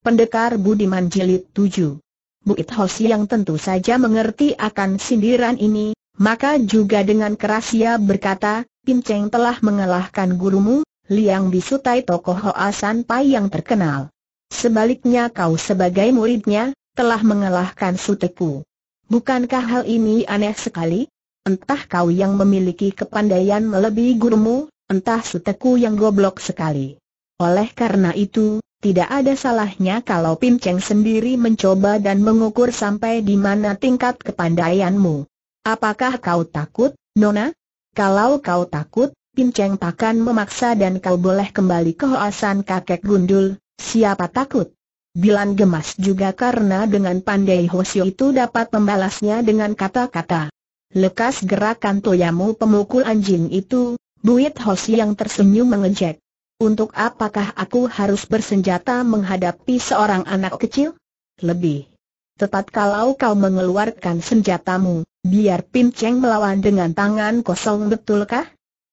Pendekar Budiman Jilid 7 Bukit Hos yang tentu saja mengerti akan sindiran ini, maka juga dengan keras ia berkata, Pinceng telah mengalahkan gurumu, Liang Bisutai tokoh Hoa San Pai yang terkenal. Sebaliknya kau sebagai muridnya, telah mengalahkan Suteku. Bukankah hal ini aneh sekali? Entah kau yang memiliki kepandaian melebihi gurumu, entah Suteku yang goblok sekali. Oleh karena itu, tidak ada salahnya kalau Pinceng sendiri mencoba dan mengukur sampai di mana tingkat kepandaianmu. Apakah kau takut, Nona? Kalau kau takut, Pinceng takkan memaksa dan kau boleh kembali ke hoasan kakek gundul, siapa takut? Bilan gemas juga karena dengan pandai Hosio itu dapat membalasnya dengan kata-kata. Lekas gerakan toyamu pemukul anjing itu, Buit Hosi yang tersenyum mengejek. Untuk apakah aku harus bersenjata menghadapi seorang anak kecil? Lebih tepat kalau kau mengeluarkan senjatamu, biar Pinceng melawan dengan tangan kosong betulkah?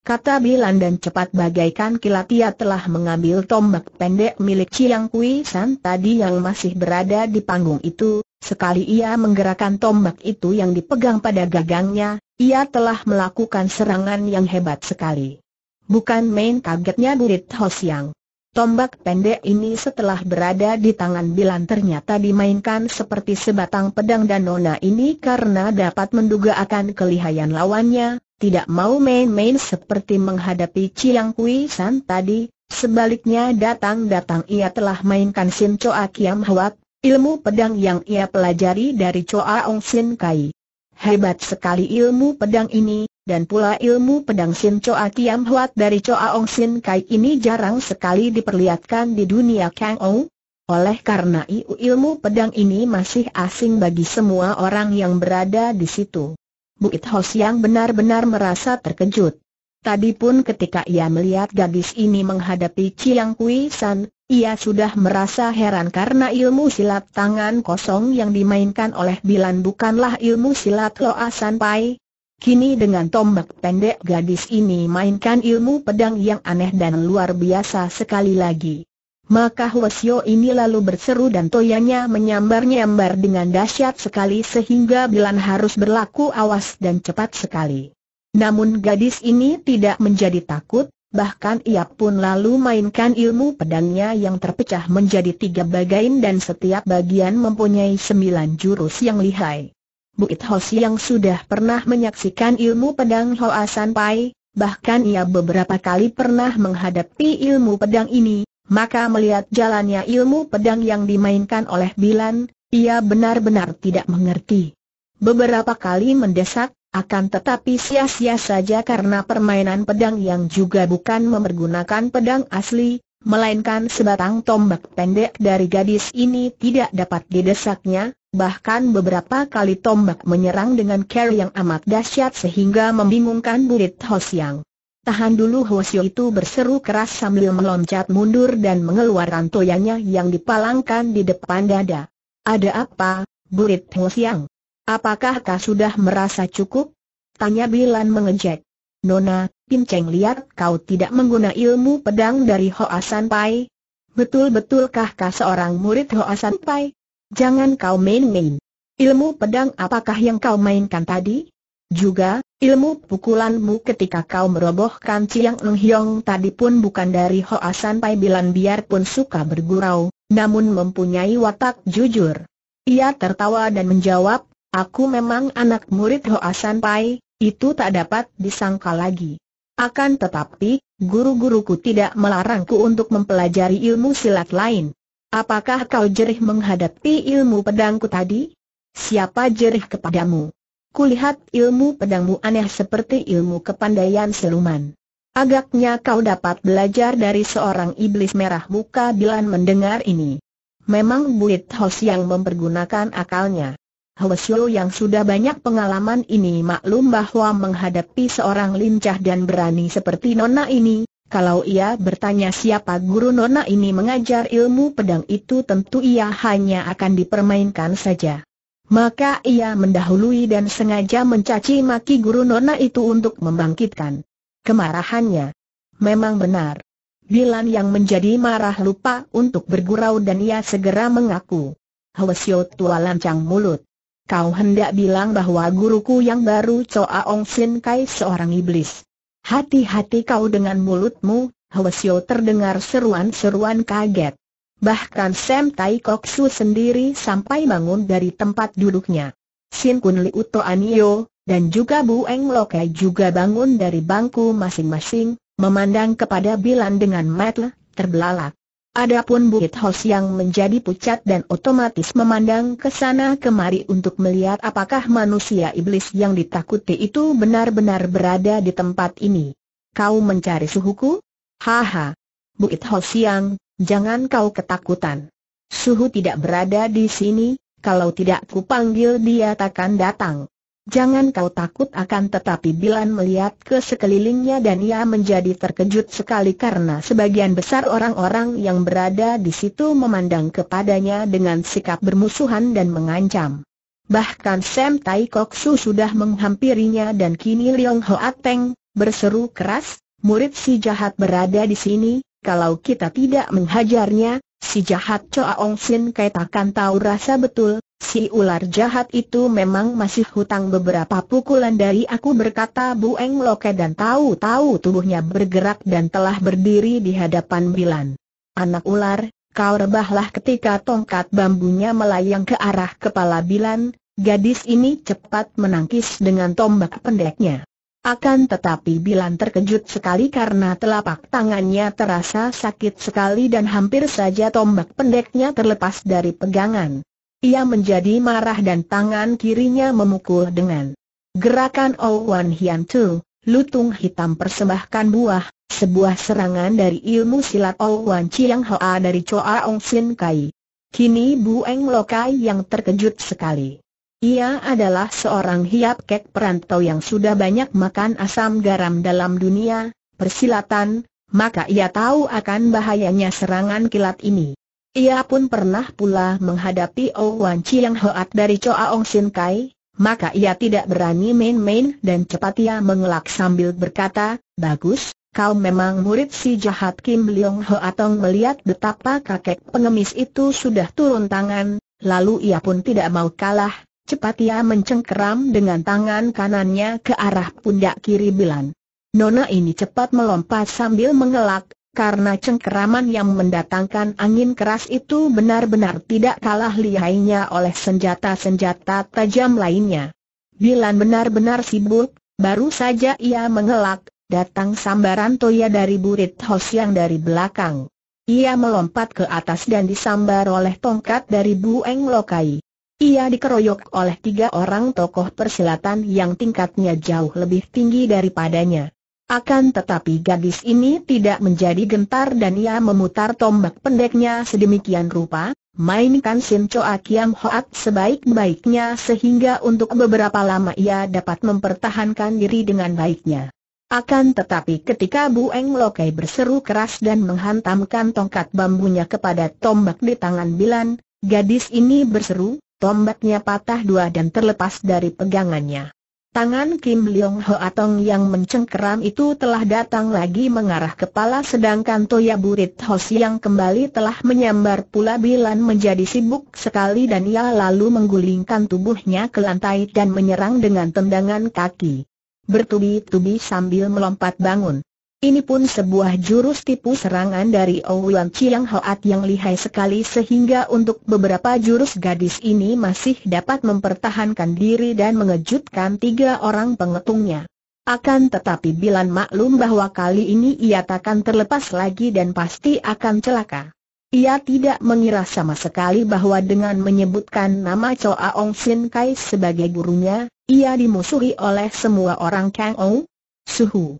Kata Bilan dan cepat bagaikan kilat ia telah mengambil tombak pendek milik Chiang Kui San tadi yang masih berada di panggung itu, sekali ia menggerakkan tombak itu yang dipegang pada gagangnya, ia telah melakukan serangan yang hebat sekali. Bukan main kagetnya Burit Hosiang. Tombak pendek ini setelah berada di tangan Bilan ternyata dimainkan seperti sebatang pedang dan Nona ini karena dapat menduga akan kelihayan lawannya, tidak mau main-main seperti menghadapi Chiang Kui San tadi, sebaliknya datang-datang ia telah mainkan Sin Choa Kiam Hwat, ilmu pedang yang ia pelajari dari Choa Ong Sin Kai. Hebat sekali ilmu pedang ini, dan pula ilmu pedang Sin Choa Kiam Huat dari Choa Ong Sin Kai ini jarang sekali diperlihatkan di dunia Kang Ou. Oleh karena itu ilmu pedang ini masih asing bagi semua orang yang berada di situ. Bukit Hos yang benar-benar merasa terkejut. Tadi pun ketika ia melihat gadis ini menghadapi Chiang Kui San, ia sudah merasa heran karena ilmu silat tangan kosong yang dimainkan oleh Bilan bukanlah ilmu silat Loa Pai. Kini dengan tombak pendek gadis ini mainkan ilmu pedang yang aneh dan luar biasa sekali lagi. Maka Hwasyo ini lalu berseru dan toyanya menyambar-nyambar dengan dahsyat sekali sehingga Bilan harus berlaku awas dan cepat sekali. Namun gadis ini tidak menjadi takut, bahkan ia pun lalu mainkan ilmu pedangnya yang terpecah menjadi tiga bagian dan setiap bagian mempunyai sembilan jurus yang lihai. Bukit Hos yang sudah pernah menyaksikan ilmu pedang Hoa San Pai, bahkan ia beberapa kali pernah menghadapi ilmu pedang ini, maka melihat jalannya ilmu pedang yang dimainkan oleh Bilan, ia benar-benar tidak mengerti. Beberapa kali mendesak, akan tetapi sia-sia saja karena permainan pedang yang juga bukan mempergunakan pedang asli, melainkan sebatang tombak pendek dari gadis ini tidak dapat didesaknya, bahkan beberapa kali tombak menyerang dengan care yang amat dahsyat sehingga membingungkan Burit Hosyang. Tahan dulu Hosyo itu berseru keras sambil meloncat mundur dan mengeluarkan toyanya yang dipalangkan di depan dada. Ada apa, Burit Hosyang? Apakah kau sudah merasa cukup? Tanya Bilan mengejek. Nona, Pinceng lihat kau tidak mengguna ilmu pedang dari Hoa San Pai. Betul-betulkah kau seorang murid Hoa San Pai? Jangan kau main-main. Ilmu pedang apakah yang kau mainkan tadi? Juga, ilmu pukulanmu ketika kau merobohkan Chiang Eng Hiong tadi pun bukan dari Hoa San Pai Bilan biarpun suka bergurau, namun mempunyai watak jujur. Ia tertawa dan menjawab, Aku memang anak murid Hoa San Pai, itu tak dapat disangka lagi. Akan tetapi, guru-guruku tidak melarangku untuk mempelajari ilmu silat lain. Apakah kau jerih menghadapi ilmu pedangku tadi? Siapa jerih kepadamu? Kulihat ilmu pedangmu aneh seperti ilmu kepandaian seluman. Agaknya kau dapat belajar dari seorang iblis merah muka Bilan mendengar ini. Memang Buit Hos yang mempergunakan akalnya. Hwasyo yang sudah banyak pengalaman ini maklum bahwa menghadapi seorang lincah dan berani seperti Nona ini, kalau ia bertanya siapa guru Nona ini mengajar ilmu pedang itu tentu ia hanya akan dipermainkan saja. Maka ia mendahului dan sengaja mencaci maki guru Nona itu untuk membangkitkan kemarahannya. Memang benar. Bilan yang menjadi marah lupa untuk bergurau dan ia segera mengaku. Hwasyo tua lancang mulut. Kau hendak bilang bahwa guruku yang baru Choa Ong Sin Kai seorang iblis. Hati-hati kau dengan mulutmu, Hwasyo terdengar seruan-seruan kaget. Bahkan Sam Tai Kok Su sendiri sampai bangun dari tempat duduknya. Sin Kun Liu Anio, dan juga Bu Eng Lokai juga bangun dari bangku masing-masing, memandang kepada Bilan dengan mata terbelalak. Adapun Bukit Hos yang menjadi pucat dan otomatis memandang ke sana kemari untuk melihat apakah manusia iblis yang ditakuti itu benar-benar berada di tempat ini. Kau mencari suhuku? Haha. Bukit Hos yang, jangan kau ketakutan. Suhu tidak berada di sini, kalau tidak kupanggil dia takkan datang. Jangan kau takut akan tetapi Bilan melihat ke sekelilingnya dan ia menjadi terkejut sekali karena sebagian besar orang-orang yang berada di situ memandang kepadanya dengan sikap bermusuhan dan mengancam. Bahkan Sam Tai Kok Su sudah menghampirinya dan kini Leong Hoa Teng berseru keras, murid si jahat berada di sini, kalau kita tidak menghajarnya, si jahat Choa Ong Sin katakan tahu rasa betul, Si ular jahat itu memang masih hutang beberapa pukulan dari aku berkata Bu Eng Loke dan tahu-tahu tubuhnya bergerak dan telah berdiri di hadapan Bilan. Anak ular, kau rebahlah ketika tongkat bambunya melayang ke arah kepala Bilan, gadis ini cepat menangkis dengan tombak pendeknya. Akan tetapi Bilan terkejut sekali karena telapak tangannya terasa sakit sekali dan hampir saja tombak pendeknya terlepas dari pegangan. Ia menjadi marah dan tangan kirinya memukul dengan gerakan Owan Hian Tu, lutung hitam persembahkan buah, sebuah serangan dari ilmu silat Owan Chiang Hoa dari Choa Ong Sin Kai. Kini Bu Eng Lokai yang terkejut sekali. Ia adalah seorang hiap kek perantau yang sudah banyak makan asam garam dalam dunia, persilatan, maka ia tahu akan bahayanya serangan kilat ini. Ia pun pernah pula menghadapi Owan Chiang Hoat dari Choa Ong Sin Kai, maka ia tidak berani main-main dan cepat ia mengelak sambil berkata, Bagus, kau memang murid si jahat Kim Leong Hoatong melihat betapa kakek pengemis itu sudah turun tangan, lalu ia pun tidak mau kalah, cepat ia mencengkeram dengan tangan kanannya ke arah pundak kiri Bilan. Nona ini cepat melompat sambil mengelak, karena cengkeraman yang mendatangkan angin keras itu benar-benar tidak kalah lihainya oleh senjata-senjata tajam lainnya. Bilan benar-benar sibuk, baru saja ia mengelak, datang sambaran Toya dari Burit Hos yang dari belakang. Ia melompat ke atas dan disambar oleh tongkat dari Bu Eng Lokai. Ia dikeroyok oleh tiga orang tokoh persilatan yang tingkatnya jauh lebih tinggi daripadanya. Akan tetapi gadis ini tidak menjadi gentar dan ia memutar tombak pendeknya sedemikian rupa, mainkan Sin Choa Kiam Hoat sebaik-baiknya sehingga untuk beberapa lama ia dapat mempertahankan diri dengan baiknya. Akan tetapi ketika Bu Eng Lokai berseru keras dan menghantamkan tongkat bambunya kepada tombak di tangan Bilan, gadis ini berseru, tombaknya patah dua dan terlepas dari pegangannya. Tangan Kim Leong Hoatong yang mencengkeram itu telah datang lagi mengarah kepala sedangkan Toya Burit Hos yang kembali telah menyambar pula Bilan menjadi sibuk sekali dan ia lalu menggulingkan tubuhnya ke lantai dan menyerang dengan tendangan kaki. Bertubi-tubi sambil melompat bangun. Ini pun sebuah jurus tipu serangan dari Ouyuan Chiang Hoat yang lihai sekali sehingga untuk beberapa jurus gadis ini masih dapat mempertahankan diri dan mengejutkan tiga orang pengetungnya. Akan tetapi Bilan maklum bahwa kali ini ia takkan terlepas lagi dan pasti akan celaka. Ia tidak mengira sama sekali bahwa dengan menyebutkan nama Choa Ong Sin Kai sebagai gurunya, ia dimusuhi oleh semua orang Kang Ou, Suhu.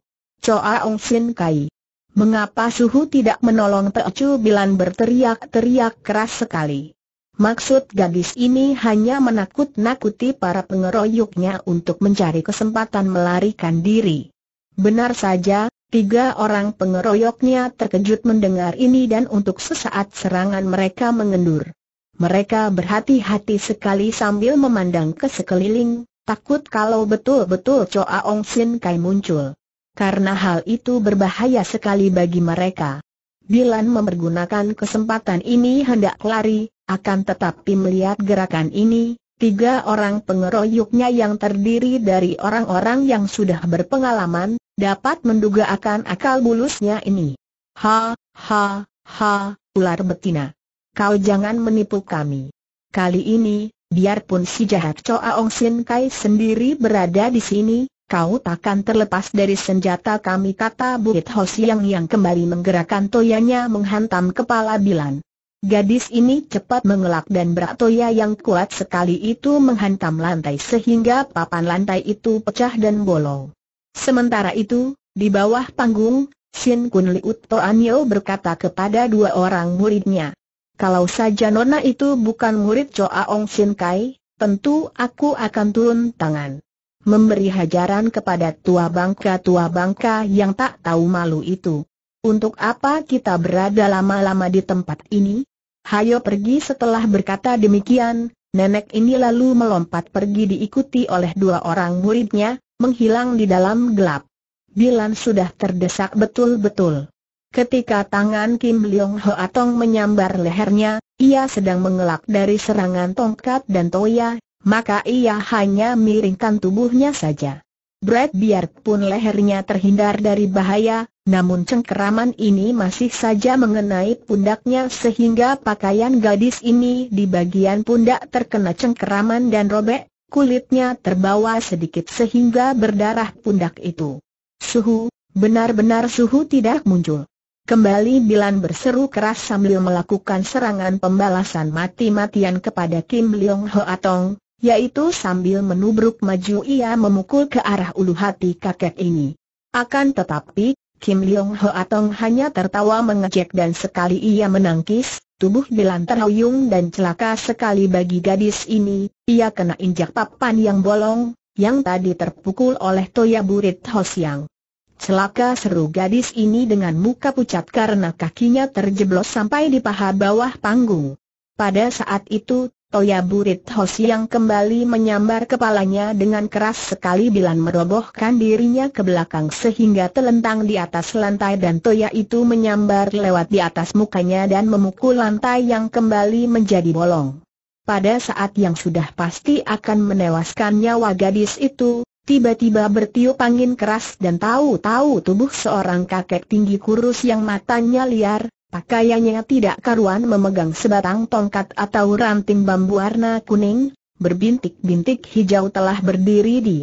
Choa Ong Sin Kai. Mengapa suhu tidak menolong Teocu Bilan berteriak-teriak keras sekali. Maksud gadis ini hanya menakut-nakuti para pengeroyoknya untuk mencari kesempatan melarikan diri. Benar saja, tiga orang pengeroyoknya terkejut mendengar ini dan untuk sesaat serangan mereka mengendur. Mereka berhati-hati sekali sambil memandang ke sekeliling, takut kalau betul-betul Choa Ong Sin Kai muncul karena hal itu berbahaya sekali bagi mereka. Bilan mempergunakan kesempatan ini hendak lari, akan tetapi melihat gerakan ini, tiga orang pengeroyoknya yang terdiri dari orang-orang yang sudah berpengalaman, dapat menduga akan akal bulusnya ini. Ha, ha, ha, ular betina. Kau jangan menipu kami. Kali ini, biarpun si jahat Choa Ong Sin Kai sendiri berada di sini, kau takkan terlepas dari senjata kami kata Bukit Hosiang yang kembali menggerakkan toyanya menghantam kepala Bilan. Gadis ini cepat mengelak dan berat toya yang kuat sekali itu menghantam lantai sehingga papan lantai itu pecah dan bolong. Sementara itu, di bawah panggung, Sin Kun Liut Toanyo berkata kepada dua orang muridnya. Kalau saja nona itu bukan murid Choa Ong Sin Kai, tentu aku akan turun tangan memberi hajaran kepada tua bangka-tua bangka yang tak tahu malu itu. Untuk apa kita berada lama-lama di tempat ini? Hayo pergi setelah berkata demikian, nenek ini lalu melompat pergi diikuti oleh dua orang muridnya, menghilang di dalam gelap. Bilan sudah terdesak betul-betul. Ketika tangan Kim Leong Hoatong menyambar lehernya, ia sedang mengelak dari serangan tongkat dan toya, maka ia hanya miringkan tubuhnya saja. Brad biarpun lehernya terhindar dari bahaya, namun cengkeraman ini masih saja mengenai pundaknya sehingga pakaian gadis ini di bagian pundak terkena cengkeraman dan robek, kulitnya terbawa sedikit sehingga berdarah pundak itu. Suhu, benar-benar suhu tidak muncul. Kembali Bilan berseru keras sambil melakukan serangan pembalasan mati-matian kepada Kim Leong Hoatong, yaitu sambil menubruk maju ia memukul ke arah ulu hati kakek ini. Akan tetapi, Kim Leong Atong hanya tertawa mengejek dan sekali ia menangkis, tubuh Bilan terhuyung dan celaka sekali bagi gadis ini, ia kena injak papan yang bolong, yang tadi terpukul oleh Toya Burit Hosiang. Celaka seru gadis ini dengan muka pucat karena kakinya terjeblos sampai di paha bawah panggung. Pada saat itu, Toya Burit Hos yang kembali menyambar kepalanya dengan keras sekali Bilan merobohkan dirinya ke belakang sehingga telentang di atas lantai dan Toya itu menyambar lewat di atas mukanya dan memukul lantai yang kembali menjadi bolong. Pada saat yang sudah pasti akan menewaskan nyawa gadis itu, tiba-tiba bertiup angin keras dan tahu-tahu tubuh seorang kakek tinggi kurus yang matanya liar, Pakaiannya tidak karuan memegang sebatang tongkat atau ranting bambu warna kuning, berbintik-bintik hijau telah berdiri di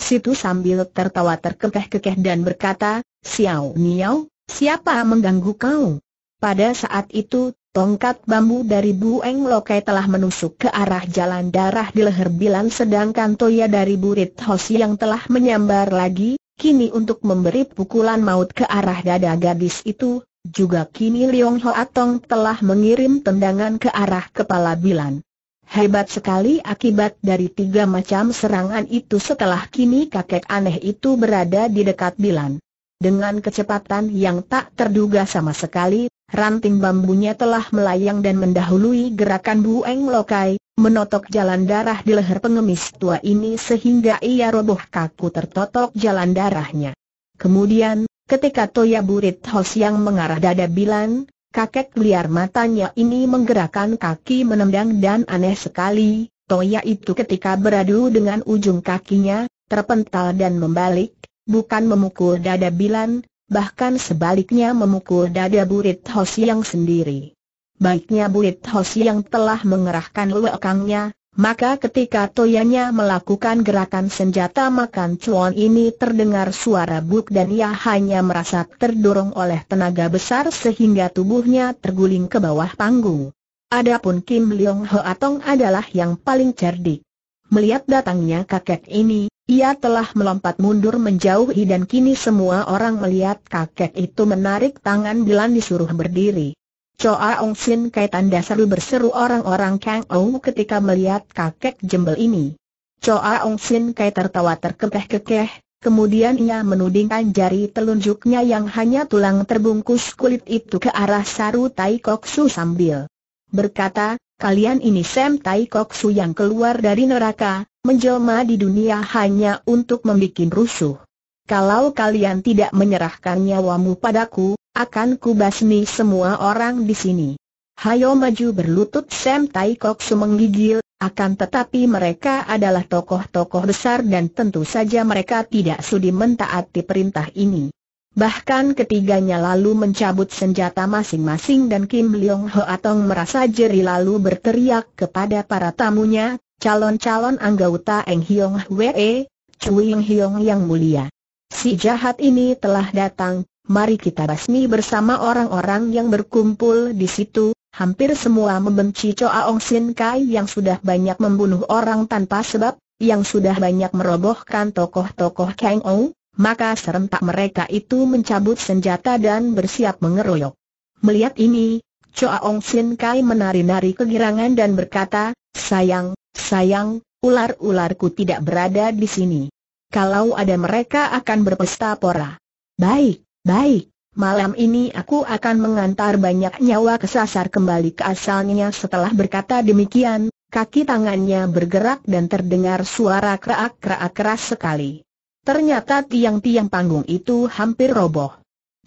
situ sambil tertawa terkekeh-kekeh dan berkata, Xiao Niao, siapa mengganggu kau? Pada saat itu, tongkat bambu dari Bu Eng Lokai telah menusuk ke arah jalan darah di leher Bilan sedangkan Toya dari Burit Hosi yang telah menyambar lagi, kini untuk memberi pukulan maut ke arah dada gadis itu, juga kini Leong Atong telah mengirim tendangan ke arah kepala Bilan. Hebat sekali akibat dari tiga macam serangan itu setelah kini kakek aneh itu berada di dekat Bilan. Dengan kecepatan yang tak terduga sama sekali, ranting bambunya telah melayang dan mendahului gerakan Bueng Lokai, menotok jalan darah di leher pengemis tua ini sehingga ia roboh kaku tertotok jalan darahnya. Kemudian, Ketika Toya Burit Hos yang mengarah dada Bilan, kakek liar matanya ini menggerakkan kaki menendang dan aneh sekali, Toya itu ketika beradu dengan ujung kakinya, terpental dan membalik, bukan memukul dada Bilan, bahkan sebaliknya memukul dada Burit Hos yang sendiri. Baiknya Burit Hos yang telah mengerahkan lekangnya, maka ketika Toyanya melakukan gerakan senjata makan cuan ini terdengar suara buk dan ia hanya merasa terdorong oleh tenaga besar sehingga tubuhnya terguling ke bawah panggung. Adapun Kim Leong Atong adalah yang paling cerdik. Melihat datangnya kakek ini, ia telah melompat mundur menjauhi dan kini semua orang melihat kakek itu menarik tangan Bilan disuruh berdiri. Choa Ong Sin Kai tanda seru berseru orang-orang Kang Ou ketika melihat kakek jembel ini. Choa Ong Sin Kai tertawa terkekeh-kekeh, kemudian ia menudingkan jari telunjuknya yang hanya tulang terbungkus kulit itu ke arah Saru Tai Kok Su sambil berkata, kalian ini Sam Tai Kok Su yang keluar dari neraka, menjelma di dunia hanya untuk membuat rusuh. Kalau kalian tidak menyerahkan nyawamu padaku, akan kubasmi semua orang di sini. Hayo maju berlutut Sam Tai Kok menggigil, akan tetapi mereka adalah tokoh-tokoh besar dan tentu saja mereka tidak sudi mentaati perintah ini. Bahkan ketiganya lalu mencabut senjata masing-masing dan Kim Leong Ho Atong merasa jeri lalu berteriak kepada para tamunya, calon-calon anggota Eng Hiong Hwe, Cui Hiong yang mulia. Si jahat ini telah datang, mari kita basmi bersama orang-orang yang berkumpul di situ, hampir semua membenci Choa Ong Sin Kai yang sudah banyak membunuh orang tanpa sebab, yang sudah banyak merobohkan tokoh-tokoh Kang Ou, maka serentak mereka itu mencabut senjata dan bersiap mengeroyok. Melihat ini, Choa Ong Sin Kai menari-nari kegirangan dan berkata, sayang, sayang, ular-ularku tidak berada di sini. Kalau ada mereka akan berpesta pora. Baik, baik, malam ini aku akan mengantar banyak nyawa kesasar kembali ke asalnya setelah berkata demikian, kaki tangannya bergerak dan terdengar suara kerak-kerak keras sekali. Ternyata tiang-tiang panggung itu hampir roboh.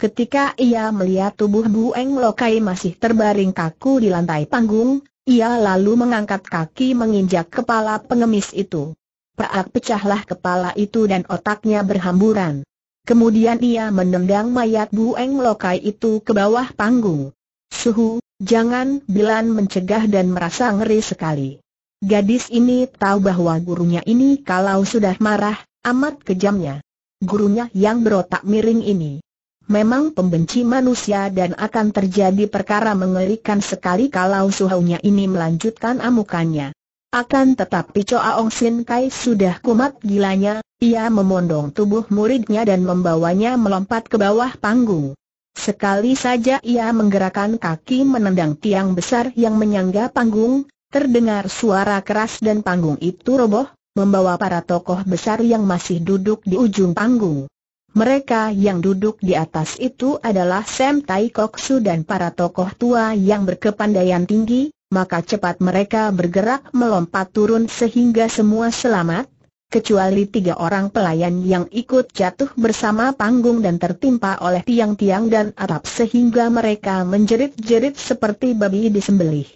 Ketika ia melihat tubuh Bu Eng Lokai masih terbaring kaku di lantai panggung, ia lalu mengangkat kaki menginjak kepala pengemis itu. Praak pecahlah kepala itu dan otaknya berhamburan. Kemudian ia menendang mayat Bu Eng Lokai itu ke bawah panggung. Suhu, jangan, Bilan mencegah dan merasa ngeri sekali. Gadis ini tahu bahwa gurunya ini kalau sudah marah, amat kejamnya. Gurunya yang berotak miring ini memang pembenci manusia dan akan terjadi perkara mengerikan sekali kalau suhunya ini melanjutkan amukannya. Akan tetapi Choa Ong Sin Kai sudah kumat gilanya, ia memondong tubuh muridnya dan membawanya melompat ke bawah panggung. Sekali saja ia menggerakkan kaki menendang tiang besar yang menyangga panggung, terdengar suara keras dan panggung itu roboh, membawa para tokoh besar yang masih duduk di ujung panggung. Mereka yang duduk di atas itu adalah Sam Tai Kok Su dan para tokoh tua yang berkepandaian tinggi, maka cepat mereka bergerak melompat turun sehingga semua selamat, kecuali tiga orang pelayan yang ikut jatuh bersama panggung dan tertimpa oleh tiang-tiang dan atap sehingga mereka menjerit-jerit seperti babi disembelih.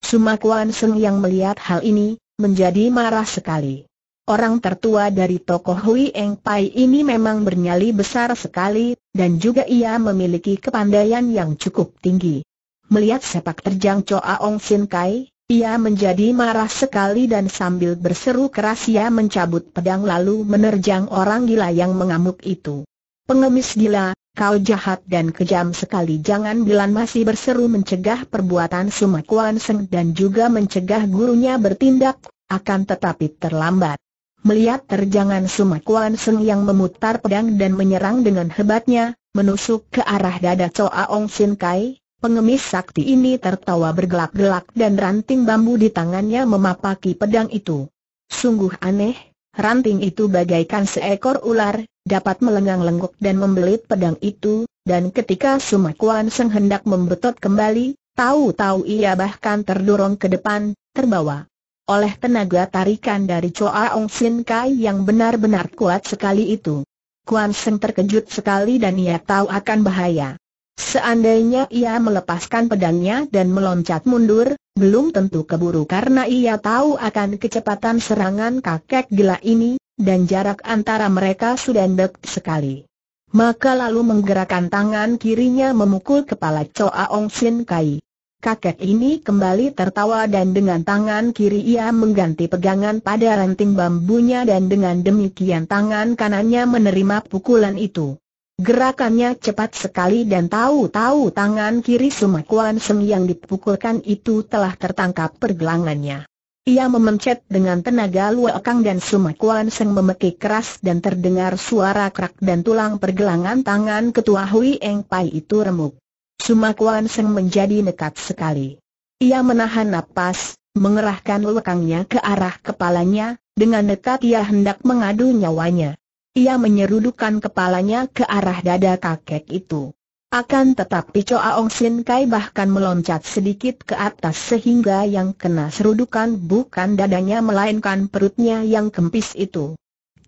Sumakuan Seng yang melihat hal ini, menjadi marah sekali. Orang tertua dari tokoh Hui Eng Pai ini memang bernyali besar sekali, dan juga ia memiliki kepandaian yang cukup tinggi. Melihat sepak terjang Choa Ong Sin Kai, ia menjadi marah sekali dan sambil berseru keras ia mencabut pedang lalu menerjang orang gila yang mengamuk itu. Pengemis gila, kau jahat dan kejam sekali jangan Bilan masih berseru mencegah perbuatan Sumakuan Seng dan juga mencegah gurunya bertindak, akan tetapi terlambat. Melihat terjangan Sumakuan Seng yang memutar pedang dan menyerang dengan hebatnya, menusuk ke arah dada Choa Ong Sin Kai, pengemis sakti ini tertawa bergelak-gelak dan ranting bambu di tangannya memapaki pedang itu. Sungguh aneh, ranting itu bagaikan seekor ular, dapat melengang-lenggok dan membelit pedang itu, dan ketika Sumakuan Seng hendak membetot kembali, tahu-tahu ia bahkan terdorong ke depan, terbawa oleh tenaga tarikan dari Choa Ong Sin Kai yang benar-benar kuat sekali itu. Kuan Seng terkejut sekali dan ia tahu akan bahaya. Seandainya ia melepaskan pedangnya dan meloncat mundur, belum tentu keburu karena ia tahu akan kecepatan serangan kakek gila ini, dan jarak antara mereka sudah dekat sekali. Maka lalu menggerakkan tangan kirinya memukul kepala Choa Ong Sin Kai. Kakek ini kembali tertawa dan dengan tangan kiri ia mengganti pegangan pada ranting bambunya dan dengan demikian tangan kanannya menerima pukulan itu. Gerakannya cepat sekali dan tahu-tahu tangan kiri Sumakuan Seng yang dipukulkan itu telah tertangkap pergelangannya. Ia memencet dengan tenaga luakang dan Sumakuan Seng memekik keras dan terdengar suara krak dan tulang pergelangan tangan ketua Hui Eng Pai itu remuk. Sumakuan Seng menjadi nekat sekali. Ia menahan napas, mengerahkan lekangnya ke arah kepalanya, dengan nekat ia hendak mengadu nyawanya. Ia menyerudukan kepalanya ke arah dada kakek itu. Akan tetapi Choa Ong Sin Kai bahkan meloncat sedikit ke atas sehingga yang kena serudukan bukan dadanya melainkan perutnya yang kempis itu.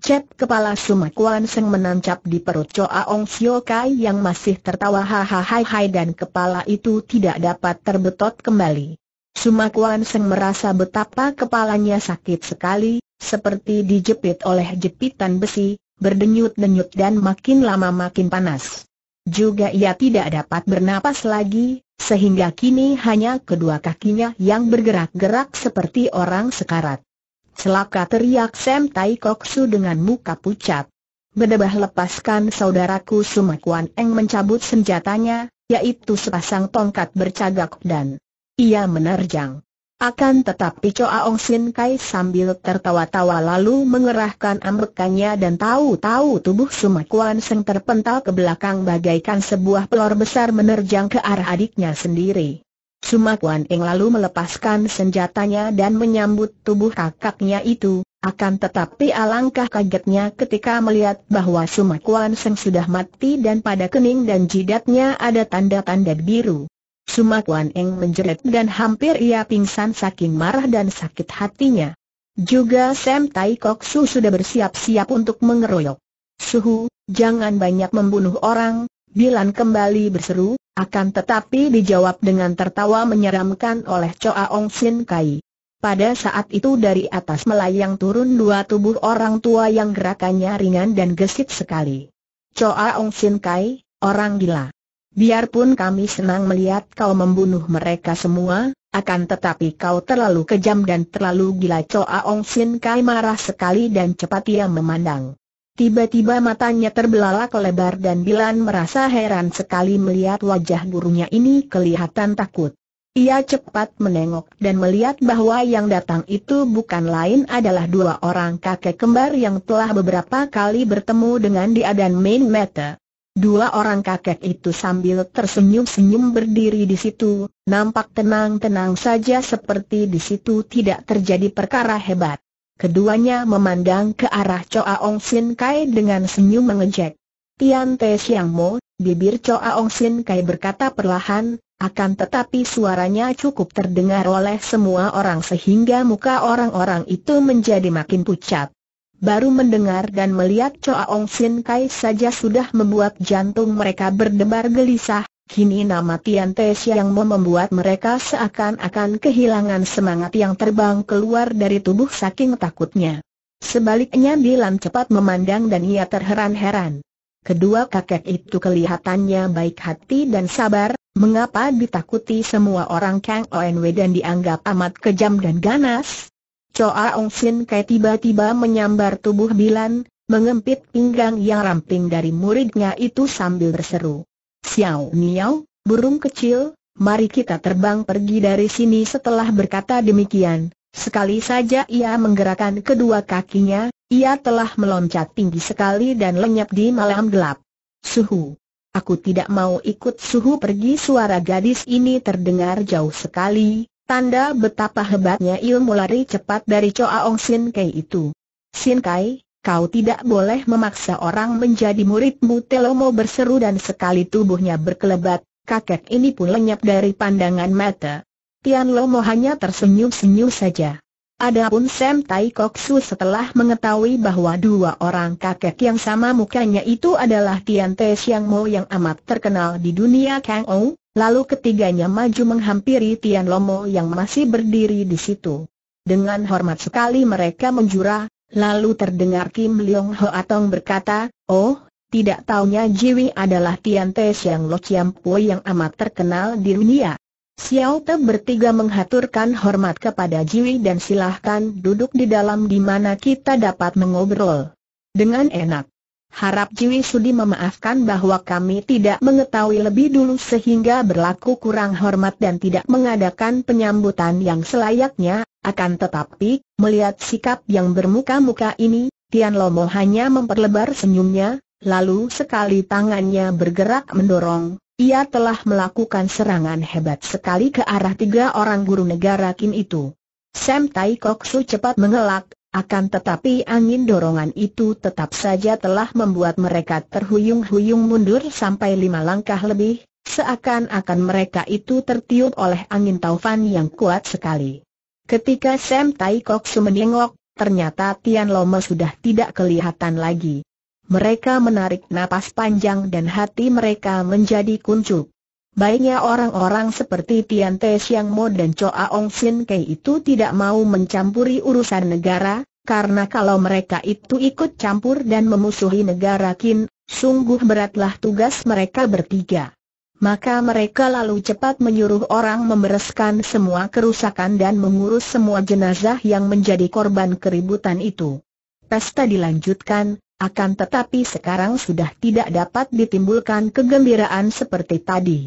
Cep kepala Sumakuan Seng menancap di perut Choa Ong Sio Kai yang masih tertawa hahaha dan kepala itu tidak dapat terbetot kembali. Sumakuan Seng merasa betapa kepalanya sakit sekali, seperti dijepit oleh jepitan besi, berdenyut-denyut dan makin lama makin panas. Juga ia tidak dapat bernapas lagi, sehingga kini hanya kedua kakinya yang bergerak-gerak seperti orang sekarat. Celaka teriak Sam Tai Kok Su dengan muka pucat. Bedebah lepaskan saudaraku Sumakuan Eng mencabut senjatanya, yaitu sepasang tongkat bercagak dan ia menerjang. Akan tetapi Choa Ong Sin Kai sambil tertawa-tawa lalu mengerahkan ambekannya dan tahu-tahu tubuh Sumakuan Seng terpental ke belakang bagaikan sebuah pelor besar menerjang ke arah adiknya sendiri. Sumakuan Eng lalu melepaskan senjatanya dan menyambut tubuh kakaknya itu, akan tetapi alangkah kagetnya ketika melihat bahwa Sumakuan Seng sudah mati dan pada kening dan jidatnya ada tanda-tanda biru. Sumakuan Eng menjerit dan hampir ia pingsan saking marah dan sakit hatinya. Juga Sam Tai Kok Su sudah bersiap-siap untuk mengeroyok. Suhu, jangan banyak membunuh orang, Bilan kembali berseru, akan tetapi dijawab dengan tertawa menyeramkan oleh Choa Ong Sin Kai. Pada saat itu dari atas melayang turun dua tubuh orang tua yang gerakannya ringan dan gesit sekali. Choa Ong Sin Kai, orang gila. Biarpun kami senang melihat kau membunuh mereka semua, akan tetapi kau terlalu kejam dan terlalu gila Choa Ong Sin Kai marah sekali dan cepat ia memandang. Tiba-tiba matanya terbelalak lebar dan Bilan merasa heran sekali melihat wajah gurunya ini kelihatan takut. Ia cepat menengok dan melihat bahwa yang datang itu bukan lain adalah dua orang kakek kembar yang telah beberapa kali bertemu dengan dia dan Main Meta. Dua orang kakek itu sambil tersenyum-senyum berdiri di situ, nampak tenang-tenang saja seperti di situ tidak terjadi perkara hebat. Keduanya memandang ke arah Choa Ong Sin Kai dengan senyum mengejek. Tian Te Siang Mo, bibir Choa Ong Sin Kai berkata perlahan, akan tetapi suaranya cukup terdengar oleh semua orang sehingga muka orang-orang itu menjadi makin pucat. Baru mendengar dan melihat Choa Ong Sin Kai saja sudah membuat jantung mereka berdebar gelisah, Kini nama Tian Te yang membuat mereka seakan-akan kehilangan semangat yang terbang keluar dari tubuh saking takutnya. Sebaliknya Dilan cepat memandang dan ia terheran-heran. Kedua kakek itu kelihatannya baik hati dan sabar, mengapa ditakuti semua orang Kang ONW dan dianggap amat kejam dan ganas? Choa Ong Sin Kai tiba-tiba menyambar tubuh Bilan, mengempit pinggang yang ramping dari muridnya itu sambil berseru. Xiao Niao, burung kecil, mari kita terbang pergi dari sini setelah berkata demikian. Sekali saja ia menggerakkan kedua kakinya, ia telah meloncat tinggi sekali dan lenyap di malam gelap. Suhu. Aku tidak mau ikut suhu pergi suara gadis ini terdengar jauh sekali, tanda betapa hebatnya ilmu lari cepat dari Choa Ong Sin Kai itu. Sin Kai, kau tidak boleh memaksa orang menjadi muridmu Telomo berseru dan sekali tubuhnya berkelebat, kakek ini pun lenyap dari pandangan mata. Tian Lomo hanya tersenyum-senyum saja. Adapun Sam Tai Kok Su setelah mengetahui bahwa dua orang kakek yang sama mukanya itu adalah Tian Te Siang Mo yang amat terkenal di dunia Kang Ou, lalu ketiganya maju menghampiri Tian Lomo yang masih berdiri di situ. Dengan hormat sekali mereka menjura, Lalu terdengar Kim Leong Ho Atong berkata, Oh, tidak taunya Jiwi adalah Tian Te Siang Lo Chiam Po yang amat terkenal di dunia. Xiao Te bertiga menghaturkan hormat kepada Jiwi dan silahkan duduk di dalam di mana kita dapat mengobrol. Dengan enak. Harap Jiwi Sudi memaafkan bahwa kami tidak mengetahui lebih dulu sehingga berlaku kurang hormat dan tidak mengadakan penyambutan yang selayaknya, akan tetapi, melihat sikap yang bermuka-muka ini, Tian Lomo hanya memperlebar senyumnya, lalu sekali tangannya bergerak mendorong, ia telah melakukan serangan hebat sekali ke arah tiga orang guru negara Kim itu. Sam Tai Kok Su cepat mengelak, akan tetapi angin dorongan itu tetap saja telah membuat mereka terhuyung-huyung mundur sampai lima langkah lebih, seakan-akan mereka itu tertiup oleh angin taufan yang kuat sekali. Ketika Sam Tai Kok Su menengok, ternyata Tian Loma sudah tidak kelihatan lagi. Mereka menarik napas panjang dan hati mereka menjadi kuncup. Baiknya orang-orang seperti Tian Te Siang Mo dan Choa Ong Sin Kei itu tidak mau mencampuri urusan negara, karena kalau mereka itu ikut campur dan memusuhi negara Kin, sungguh beratlah tugas mereka bertiga. Maka mereka lalu cepat menyuruh orang membereskan semua kerusakan dan mengurus semua jenazah yang menjadi korban keributan itu. Pesta dilanjutkan, akan tetapi sekarang sudah tidak dapat ditimbulkan kegembiraan seperti tadi.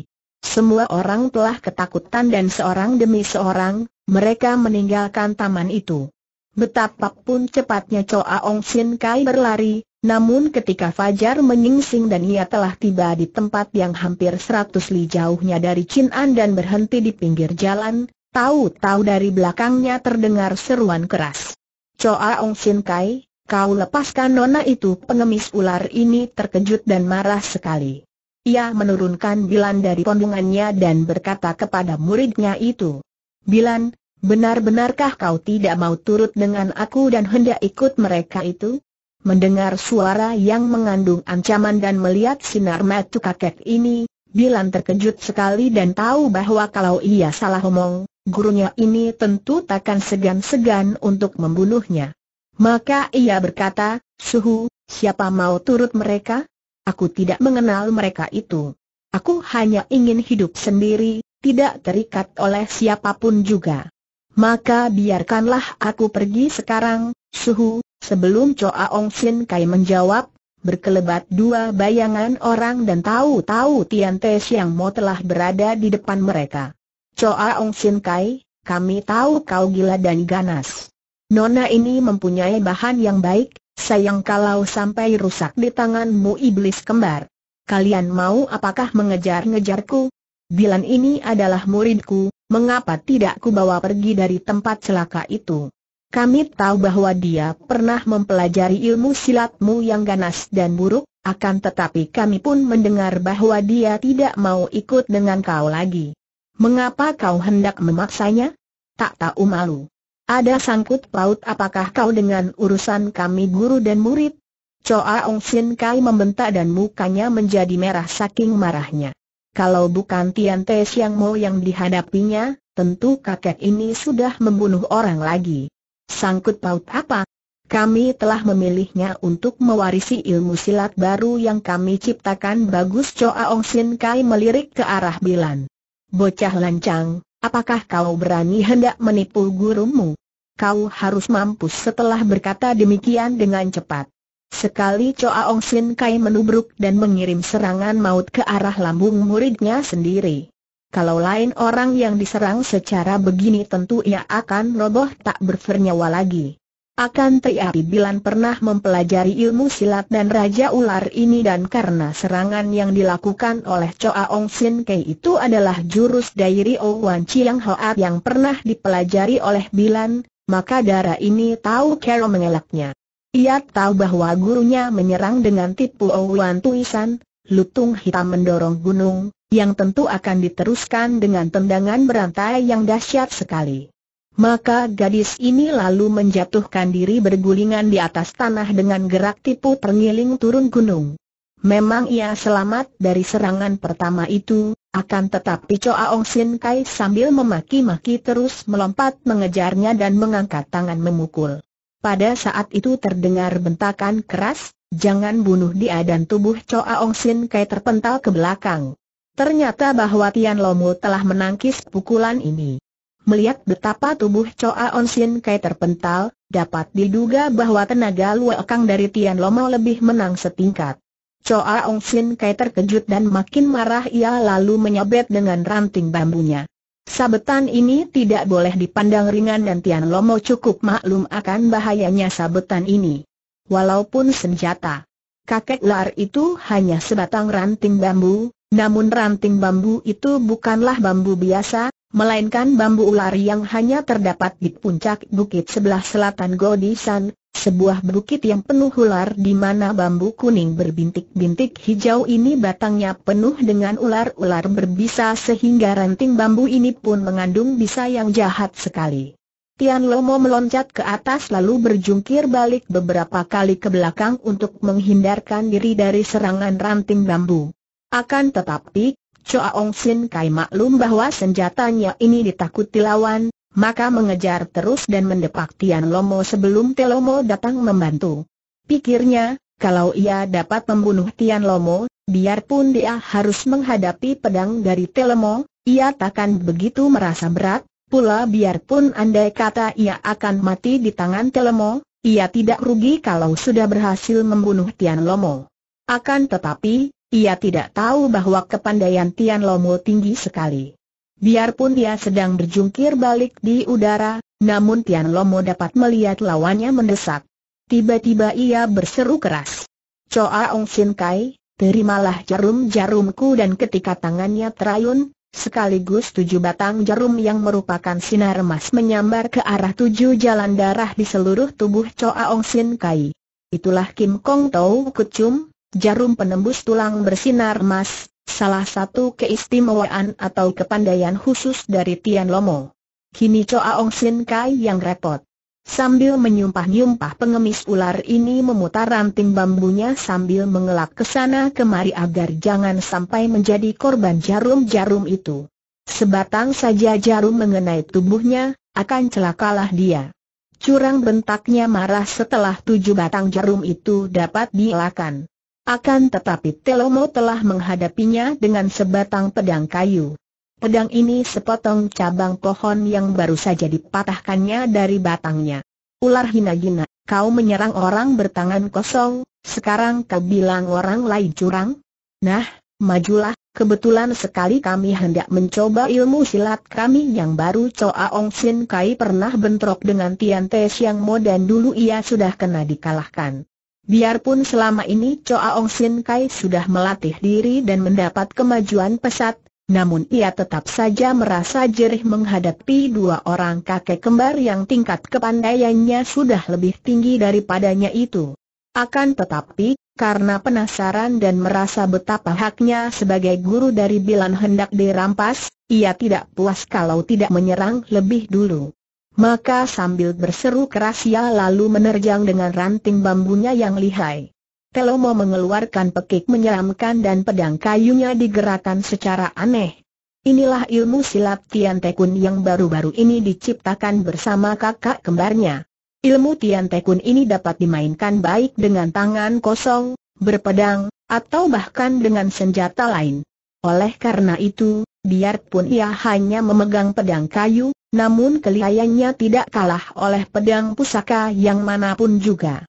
Semua orang telah ketakutan dan seorang demi seorang, mereka meninggalkan taman itu. Betapapun cepatnya Choa Ong Sin Kai berlari, namun ketika Fajar menyingsing dan ia telah tiba di tempat yang hampir seratus li jauhnya dari Chin An dan berhenti di pinggir jalan, tahu-tahu dari belakangnya terdengar seruan keras. Choa Ong Sin Kai, kau lepaskan nona itu pengemis ular ini terkejut dan marah sekali. Ia menurunkan Bilan dari pondungannya dan berkata kepada muridnya itu, Bilan, benar-benarkah kau tidak mau turut dengan aku dan hendak ikut mereka itu? Mendengar suara yang mengandung ancaman dan melihat sinar mata kakek ini, Bilan terkejut sekali dan tahu bahwa kalau ia salah omong, gurunya ini tentu takkan segan-segan untuk membunuhnya. Maka ia berkata, Suhu, siapa mau turut mereka? Aku tidak mengenal mereka itu. Aku hanya ingin hidup sendiri, tidak terikat oleh siapa pun juga. Maka biarkanlah aku pergi sekarang, suhu, sebelum Choa Ong Sin Kai menjawab, berkelebat dua bayangan orang dan tahu-tahu Tian Te Siang Mo telah berada di depan mereka. Choa Ong Sin Kai, kami tahu kau gila dan ganas. Nona ini mempunyai bahan yang baik, Sayang kalau sampai rusak di tanganmu iblis kembar. Kalian mau apakah mengejar-ngejarku? Bilan ini adalah muridku, mengapa tidak ku bawa pergi dari tempat celaka itu? Kami tahu bahwa dia pernah mempelajari ilmu silatmu yang ganas dan buruk, akan tetapi kami pun mendengar bahwa dia tidak mau ikut dengan kau lagi. Mengapa kau hendak memaksanya? Tak tahu malu. Ada sangkut paut apakah kau dengan urusan kami guru dan murid? Choa Ong Sin Kai membentak dan mukanya menjadi merah saking marahnya. Kalau bukan Tian Te Siang Mo yang dihadapinya, tentu kakek ini sudah membunuh orang lagi. Sangkut paut apa? Kami telah memilihnya untuk mewarisi ilmu silat baru yang kami ciptakan bagus Choa Ong Sin Kai melirik ke arah Bilan. Bocah lancang, Apakah kau berani hendak menipu gurumu? Kau harus mampus setelah berkata demikian dengan cepat. Sekali Choa Ong Sin Kai menubruk dan mengirim serangan maut ke arah lambung muridnya sendiri. Kalau lain orang yang diserang secara begini tentu ia akan roboh tak bernyawa lagi. Akan tetapi Bilan pernah mempelajari ilmu silat dan Raja Ular ini dan karena serangan yang dilakukan oleh Choa Ong Sin Kei itu adalah jurus Dairi O Wan Chiang Hoat yang pernah dipelajari oleh Bilan, maka darah ini tahu Carol mengelaknya. Ia tahu bahwa gurunya menyerang dengan tipu O Wan Tuisan, lutung hitam mendorong gunung, yang tentu akan diteruskan dengan tendangan berantai yang dahsyat sekali. Maka gadis ini lalu menjatuhkan diri bergulingan di atas tanah dengan gerak tipu terngiling turun gunung. Memang ia selamat dari serangan pertama itu, akan tetapi Choa Ong Sin Kai sambil memaki-maki terus melompat mengejarnya dan mengangkat tangan memukul. Pada saat itu terdengar bentakan keras, jangan bunuh dia dan tubuh Choa Ong Sin Kai terpental ke belakang. Ternyata bahwa Tian Lomu telah menangkis pukulan ini. Melihat betapa tubuh Choa On Sin Kai terpental, dapat diduga bahwa tenaga luakang dari Tian Lomo lebih menang setingkat. Choa Ong Sin Kai terkejut dan makin marah ia lalu menyabet dengan ranting bambunya. Sabetan ini tidak boleh dipandang ringan dan Tian Lomo cukup maklum akan bahayanya sabetan ini. Walaupun senjata kakek lar itu hanya sebatang ranting bambu, namun ranting bambu itu bukanlah bambu biasa, melainkan bambu ular yang hanya terdapat di puncak bukit sebelah selatan Godisan, sebuah bukit yang penuh ular di mana bambu kuning berbintik-bintik hijau ini batangnya penuh dengan ular-ular berbisa sehingga ranting bambu ini pun mengandung bisa yang jahat sekali. Tian Lomo meloncat ke atas lalu berjungkir balik beberapa kali ke belakang untuk menghindarkan diri dari serangan ranting bambu. Akan tetapi, Choa Ong Sin Kai maklum bahwa senjatanya ini ditakuti lawan, maka mengejar terus dan mendepak Tian Lomo sebelum Telomo datang membantu. Pikirnya, kalau ia dapat membunuh Tian Lomo, biarpun dia harus menghadapi pedang dari Telomo, ia takkan begitu merasa berat, Pula biarpun andai kata ia akan mati di tangan Telemo, ia tidak rugi kalau sudah berhasil membunuh Tian Lomo. Akan tetapi, ia tidak tahu bahwa kepandaian Tian Lomo tinggi sekali. Biarpun ia sedang berjungkir balik di udara, namun Tian Lomo dapat melihat lawannya mendesak. Tiba-tiba ia berseru keras. Choa Ong Sin Kai, terimalah jarum-jarumku dan ketika tangannya terayun, Sekaligus tujuh batang jarum yang merupakan sinar emas menyambar ke arah tujuh jalan darah di seluruh tubuh Choa Ong Sin Kai. Itulah Kim Kong Tau Kucum, jarum penembus tulang bersinar emas, salah satu keistimewaan atau kepandaian khusus dari Tian Lomo. Kini Choa Ong Sin Kai yang repot. Sambil menyumpah-nyumpah pengemis ular ini memutar ranting bambunya sambil mengelak ke sana kemari agar jangan sampai menjadi korban jarum-jarum itu. Sebatang saja jarum mengenai tubuhnya, akan celakalah dia. Curang bentaknya marah setelah tujuh batang jarum itu dapat dielakkan. Akan tetapi Telomo telah menghadapinya dengan sebatang pedang kayu. Pedang ini sepotong cabang pohon yang baru saja dipatahkannya dari batangnya. Ular hina-hina, kau menyerang orang bertangan kosong, sekarang kau bilang orang lain curang? Nah, majulah, kebetulan sekali kami hendak mencoba ilmu silat kami yang baru Choa Ong Sin Kai pernah bentrok dengan Tian Te Siang Mo dan dulu ia sudah kena dikalahkan. Biarpun selama ini Choa Ong Sin Kai sudah melatih diri dan mendapat kemajuan pesat, namun ia tetap saja merasa jerih menghadapi dua orang kakek kembar yang tingkat kepandaiannya sudah lebih tinggi daripadanya itu. Akan tetapi, karena penasaran dan merasa betapa haknya sebagai guru dari Bilan hendak dirampas, ia tidak puas kalau tidak menyerang lebih dulu. Maka sambil berseru keras ia lalu menerjang dengan ranting bambunya yang lihai. Telomo mengeluarkan pekik menyeramkan dan pedang kayunya digerakkan secara aneh. Inilah ilmu silat Tian Tekun yang baru-baru ini diciptakan bersama kakak kembarnya. Ilmu Tian Tekun ini dapat dimainkan baik dengan tangan kosong, berpedang, atau bahkan dengan senjata lain. Oleh karena itu, biarpun ia hanya memegang pedang kayu, namun kelihayannya tidak kalah oleh pedang pusaka yang mana pun juga.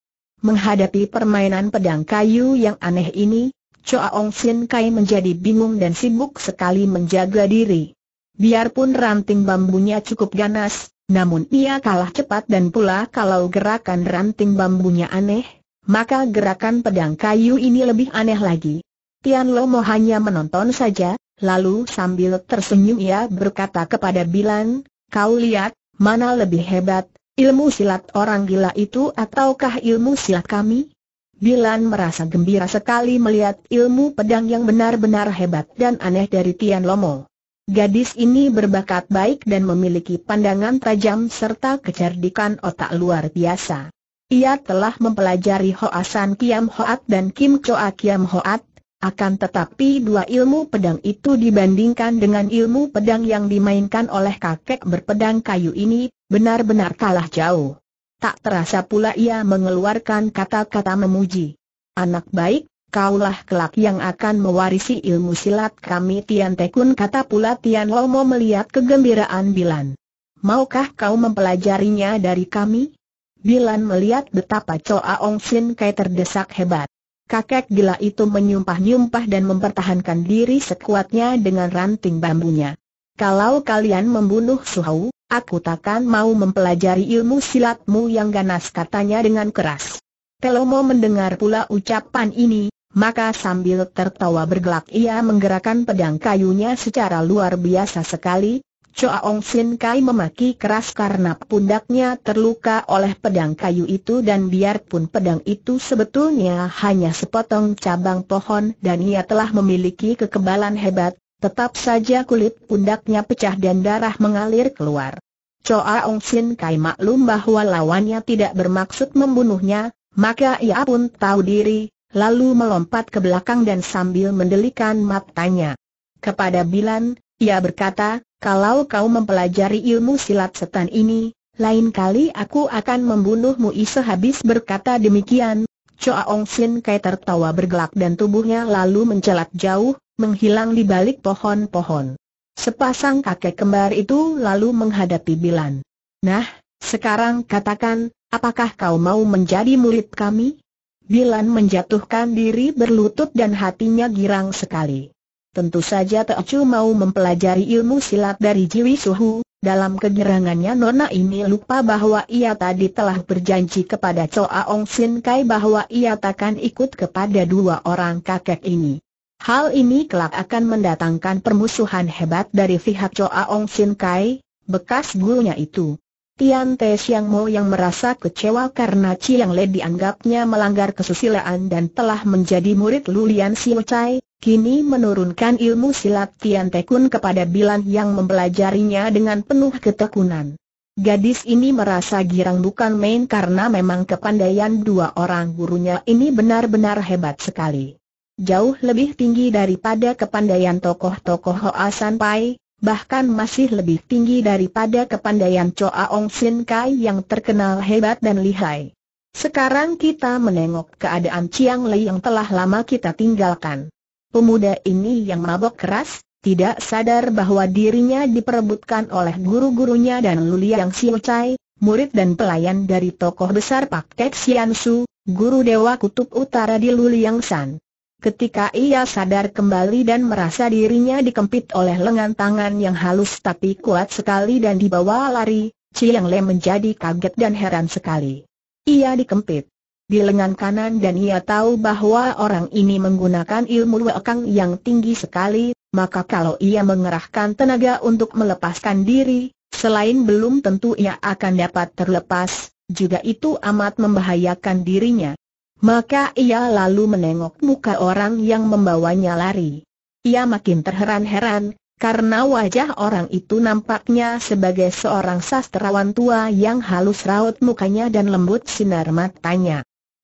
Menghadapi permainan pedang kayu yang aneh ini, Choa Ong Sin Kai menjadi bingung dan sibuk sekali menjaga diri. Biarpun ranting bambunya cukup ganas, namun ia kalah cepat dan pula kalau gerakan ranting bambunya aneh, maka gerakan pedang kayu ini lebih aneh lagi. Tian Lomo hanya menonton saja, lalu sambil tersenyum ia berkata kepada Bilan, kau lihat, mana lebih hebat, Ilmu silat orang gila itu ataukah ilmu silat kami? Bilan merasa gembira sekali melihat ilmu pedang yang benar-benar hebat dan aneh dari Tian Lomo. Gadis ini berbakat baik dan memiliki pandangan tajam serta kecerdikan otak luar biasa. Ia telah mempelajari Hoasan Kiam Hoat dan Kim Choa Kiam Hoat, akan tetapi dua ilmu pedang itu dibandingkan dengan ilmu pedang yang dimainkan oleh kakek berpedang kayu ini, benar-benar kalah jauh. Tak terasa pula ia mengeluarkan kata-kata memuji. Anak baik, kaulah kelak yang akan mewarisi ilmu silat kami Tian Tekun kata pula Tian Lomo melihat kegembiraan Bilan. Maukah kau mempelajarinya dari kami? Bilan melihat betapa Choa Ong Sin Kai terdesak hebat. Kakek gila itu menyumpah-nyumpah dan mempertahankan diri sekuatnya dengan ranting bambunya. Kalau kalian membunuh Suhau, aku takkan mau mempelajari ilmu silatmu yang ganas katanya dengan keras. Telomo mendengar pula ucapan ini, maka sambil tertawa bergelak ia menggerakkan pedang kayunya secara luar biasa sekali, Choa Ong Sin Kai memaki keras karena pundaknya terluka oleh pedang kayu itu dan biarpun pedang itu sebetulnya hanya sepotong cabang pohon dan ia telah memiliki kekebalan hebat, tetap saja kulit pundaknya pecah dan darah mengalir keluar. Choa Ong Sin Kai maklum bahwa lawannya tidak bermaksud membunuhnya, maka ia pun tahu diri, lalu melompat ke belakang dan sambil mendelikan matanya. Kepada Bilan, ia berkata, kalau kau mempelajari ilmu silat setan ini, lain kali aku akan membunuhmu Isa habis berkata demikian. Choa Ong Sin Kai tertawa bergelak dan tubuhnya lalu mencelat jauh, menghilang di balik pohon-pohon. Sepasang kakek kembar itu lalu menghadapi Bilan. Nah, sekarang katakan, apakah kau mau menjadi murid kami? Bilan menjatuhkan diri berlutut dan hatinya girang sekali. Tentu saja Teocu mau mempelajari ilmu silat dari Jiwi Suhu, dalam kegerangannya Nona ini lupa bahwa ia tadi telah berjanji kepada Choa Ong Sin Kai bahwa ia takkan ikut kepada dua orang kakek ini. Hal ini kelak akan mendatangkan permusuhan hebat dari pihak Choa Ong Sin Kai, bekas gurunya itu. Tian Te Siang Mo yang merasa kecewa karena Chiang Le dianggapnya melanggar kesusilaan dan telah menjadi murid Lulian Xiao Chai, kini menurunkan ilmu silat Tian Te Kun kepada Bilan yang mempelajarinya dengan penuh ketekunan. Gadis ini merasa girang bukan main karena memang kepandaian dua orang gurunya ini benar-benar hebat sekali jauh lebih tinggi daripada kepandaian tokoh-tokoh Hoa San Pai, bahkan masih lebih tinggi daripada kepandaian Choa Ong Sin Kai yang terkenal hebat dan lihai. Sekarang kita menengok keadaan Chiang Lei yang telah lama kita tinggalkan. Pemuda ini yang mabok keras, tidak sadar bahwa dirinya diperebutkan oleh guru-gurunya dan Luliang Xiu Chai, murid dan pelayan dari tokoh besar Pak Kek Sian guru Dewa Kutub Utara di Luliang San. Ketika ia sadar kembali dan merasa dirinya dikempit oleh lengan tangan yang halus tapi kuat sekali dan dibawa lari, Chiang Le menjadi kaget dan heran sekali. Ia dikempit di lengan kanan dan ia tahu bahwa orang ini menggunakan ilmu wekang yang tinggi sekali, maka kalau ia mengerahkan tenaga untuk melepaskan diri, selain belum tentu ia akan dapat terlepas, juga itu amat membahayakan dirinya. Maka ia lalu menengok muka orang yang membawanya lari. Ia makin terheran-heran, karena wajah orang itu nampaknya sebagai seorang sastrawan tua yang halus raut mukanya dan lembut sinar matanya.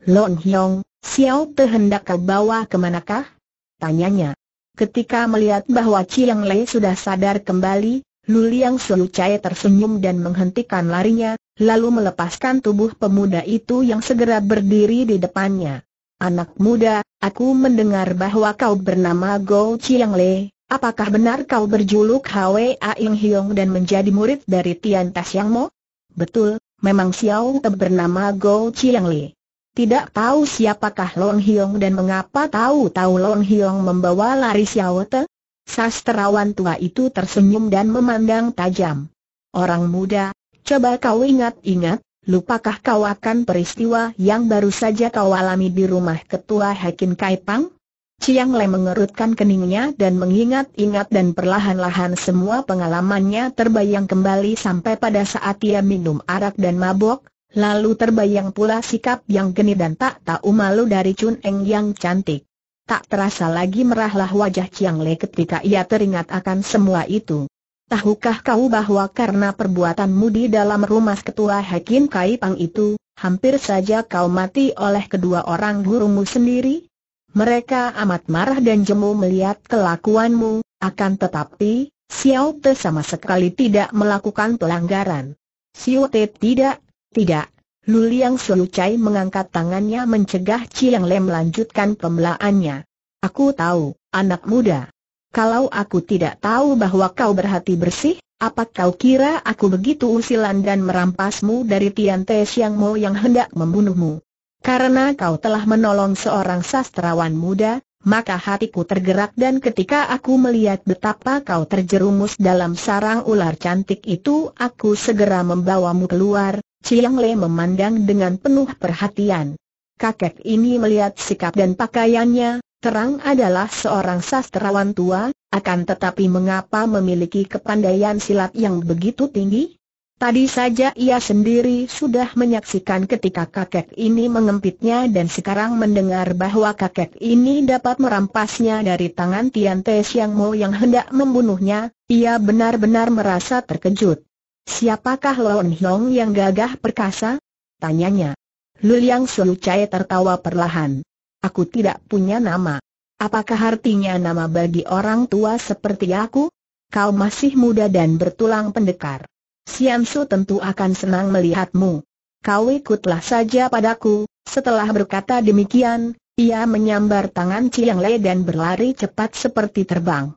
Lon Hyong, Xiao Te hendak kau bawa ke manakah? Tanyanya. Ketika melihat bahwa Chiang Lei sudah sadar kembali, Luliang Sulu Chai tersenyum dan menghentikan larinya, lalu melepaskan tubuh pemuda itu yang segera berdiri di depannya. Anak muda, aku mendengar bahwa kau bernama Go Chiang Le, apakah benar kau berjuluk Hwa Ing Hiong dan menjadi murid dari Tian Tas Yang Mo? Betul, memang Xiao Te bernama Go Chiang Le. Tidak tahu siapakah Long Hiong dan mengapa tahu-tahu Long Hiong membawa lari Xiao Te? Sastrawan tua itu tersenyum dan memandang tajam. Orang muda, Coba kau ingat-ingat, lupakah kau akan peristiwa yang baru saja kau alami di rumah ketua Hakim Kaipang? Chiang Le mengerutkan keningnya dan mengingat-ingat dan perlahan-lahan semua pengalamannya terbayang kembali sampai pada saat ia minum arak dan mabok, lalu terbayang pula sikap yang genit dan tak tahu malu dari Chun Eng yang cantik. Tak terasa lagi merahlah wajah Chiang Le ketika ia teringat akan semua itu. Tahukah kau bahwa karena perbuatanmu di dalam rumah ketua Hakim Kaipang itu, hampir saja kau mati oleh kedua orang gurumu sendiri? Mereka amat marah dan jemu melihat kelakuanmu, akan tetapi, Xiao Te sama sekali tidak melakukan pelanggaran. Xiao Te tidak, tidak. Luliang Liang Chai mengangkat tangannya mencegah Chiang Le melanjutkan pembelaannya. Aku tahu, anak muda, kalau aku tidak tahu bahwa kau berhati bersih, apa kau kira aku begitu usilan dan merampasmu dari Tian Te Siang Mo yang hendak membunuhmu? Karena kau telah menolong seorang sastrawan muda, maka hatiku tergerak dan ketika aku melihat betapa kau terjerumus dalam sarang ular cantik itu aku segera membawamu keluar, Chiang Le memandang dengan penuh perhatian. Kakek ini melihat sikap dan pakaiannya, Terang adalah seorang sastrawan tua, akan tetapi mengapa memiliki kepandaian silat yang begitu tinggi? Tadi saja ia sendiri sudah menyaksikan ketika kakek ini mengempitnya dan sekarang mendengar bahwa kakek ini dapat merampasnya dari tangan Tian Te Siang Mo yang hendak membunuhnya, ia benar-benar merasa terkejut. Siapakah Lon Hyong yang gagah perkasa? Tanyanya. Luliang Sulu Chai tertawa perlahan. Aku tidak punya nama. Apakah artinya nama bagi orang tua seperti aku? Kau masih muda dan bertulang pendekar. Sian Su tentu akan senang melihatmu. Kau ikutlah saja padaku. Setelah berkata demikian, ia menyambar tangan Chiang Le dan berlari cepat seperti terbang.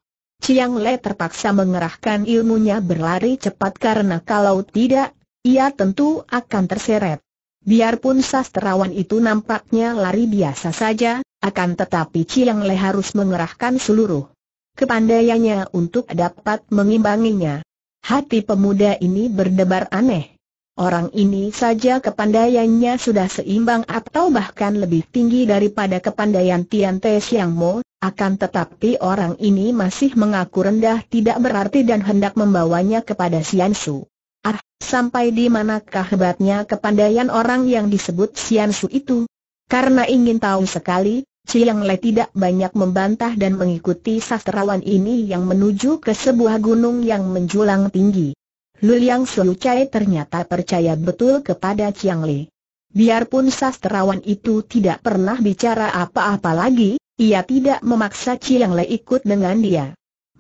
Chiang Le terpaksa mengerahkan ilmunya berlari cepat karena kalau tidak, ia tentu akan terseret. Biarpun sastrawan itu nampaknya lari biasa saja, akan tetapi Chiang Le harus mengerahkan seluruh kepandaiannya untuk dapat mengimbanginya. Hati pemuda ini berdebar aneh. Orang ini saja kepandaiannya sudah seimbang atau bahkan lebih tinggi daripada kepandaian Tian Te Siang Mo, akan tetapi orang ini masih mengaku rendah tidak berarti dan hendak membawanya kepada Sian Su. Ah, sampai di manakah hebatnya kepandaian orang yang disebut Sian Su itu? Karena ingin tahu sekali, Chiang Le tidak banyak membantah dan mengikuti sastrawan ini yang menuju ke sebuah gunung yang menjulang tinggi. Luliang Chai ternyata percaya betul kepada Chiang Le. Biarpun sastrawan itu tidak pernah bicara apa-apa lagi, ia tidak memaksa Chiang Le ikut dengan dia.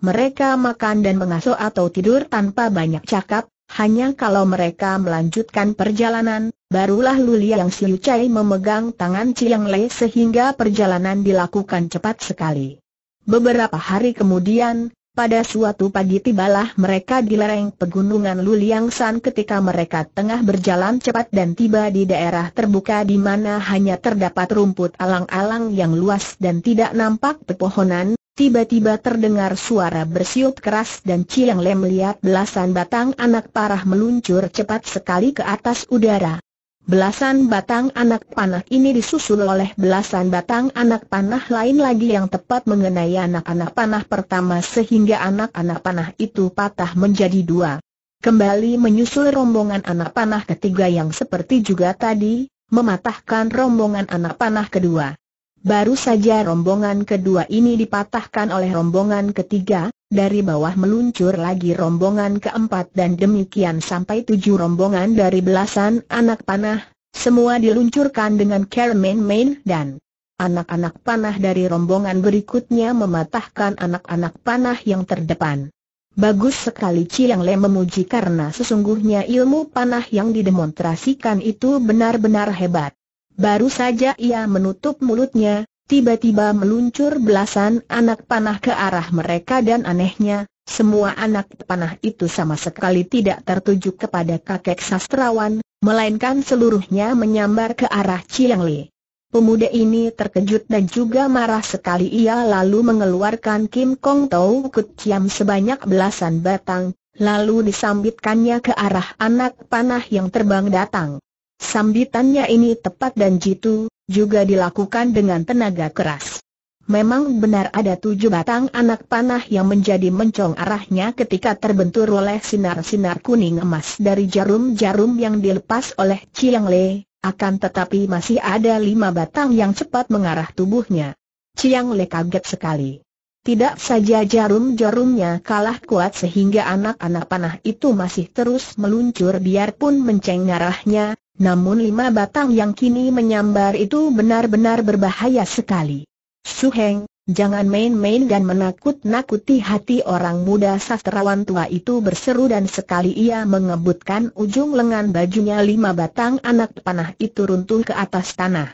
Mereka makan dan mengasuh atau tidur tanpa banyak cakap, hanya kalau mereka melanjutkan perjalanan, barulah Luliang Siu Chai memegang tangan Chiang Le sehingga perjalanan dilakukan cepat sekali. Beberapa hari kemudian, pada suatu pagi tibalah mereka di lereng pegunungan Luliang San ketika mereka tengah berjalan cepat dan tiba di daerah terbuka di mana hanya terdapat rumput alang-alang yang luas dan tidak nampak pepohonan, Tiba-tiba terdengar suara bersiut keras dan Ciang Lem melihat belasan batang anak parah meluncur cepat sekali ke atas udara. Belasan batang anak panah ini disusul oleh belasan batang anak panah lain lagi yang tepat mengenai anak-anak panah pertama sehingga anak-anak panah itu patah menjadi dua. Kembali menyusul rombongan anak panah ketiga yang seperti juga tadi, mematahkan rombongan anak panah kedua. Baru saja rombongan kedua ini dipatahkan oleh rombongan ketiga, dari bawah meluncur lagi rombongan keempat dan demikian sampai tujuh rombongan dari belasan anak panah, semua diluncurkan dengan care main-main dan anak-anak panah dari rombongan berikutnya mematahkan anak-anak panah yang terdepan. Bagus sekali Ciang Le memuji karena sesungguhnya ilmu panah yang didemonstrasikan itu benar-benar hebat. Baru saja ia menutup mulutnya, tiba-tiba meluncur belasan anak panah ke arah mereka dan anehnya, semua anak panah itu sama sekali tidak tertuju kepada kakek sastrawan, melainkan seluruhnya menyambar ke arah Chiang Li. Pemuda ini terkejut dan juga marah sekali ia lalu mengeluarkan Kim Kong Tau Kut Chiam sebanyak belasan batang, lalu disambitkannya ke arah anak panah yang terbang datang. Sambitannya ini tepat dan jitu, juga dilakukan dengan tenaga keras. Memang benar ada tujuh batang anak panah yang menjadi mencong arahnya ketika terbentur oleh sinar-sinar kuning emas dari jarum-jarum yang dilepas oleh Chiang Le, akan tetapi masih ada lima batang yang cepat mengarah tubuhnya. Chiang Le kaget sekali. Tidak saja jarum-jarumnya kalah kuat sehingga anak-anak panah itu masih terus meluncur biarpun menceng arahnya, namun lima batang yang kini menyambar itu benar-benar berbahaya sekali. Suheng, jangan main-main dan menakut-nakuti hati orang muda sastrawan tua itu berseru dan sekali ia mengebutkan ujung lengan bajunya lima batang anak panah itu runtuh ke atas tanah.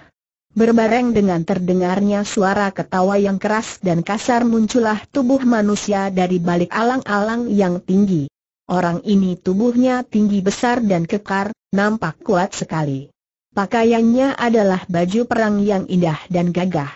Berbareng dengan terdengarnya suara ketawa yang keras dan kasar muncullah tubuh manusia dari balik alang-alang yang tinggi. Orang ini tubuhnya tinggi besar dan kekar, nampak kuat sekali. Pakaiannya adalah baju perang yang indah dan gagah.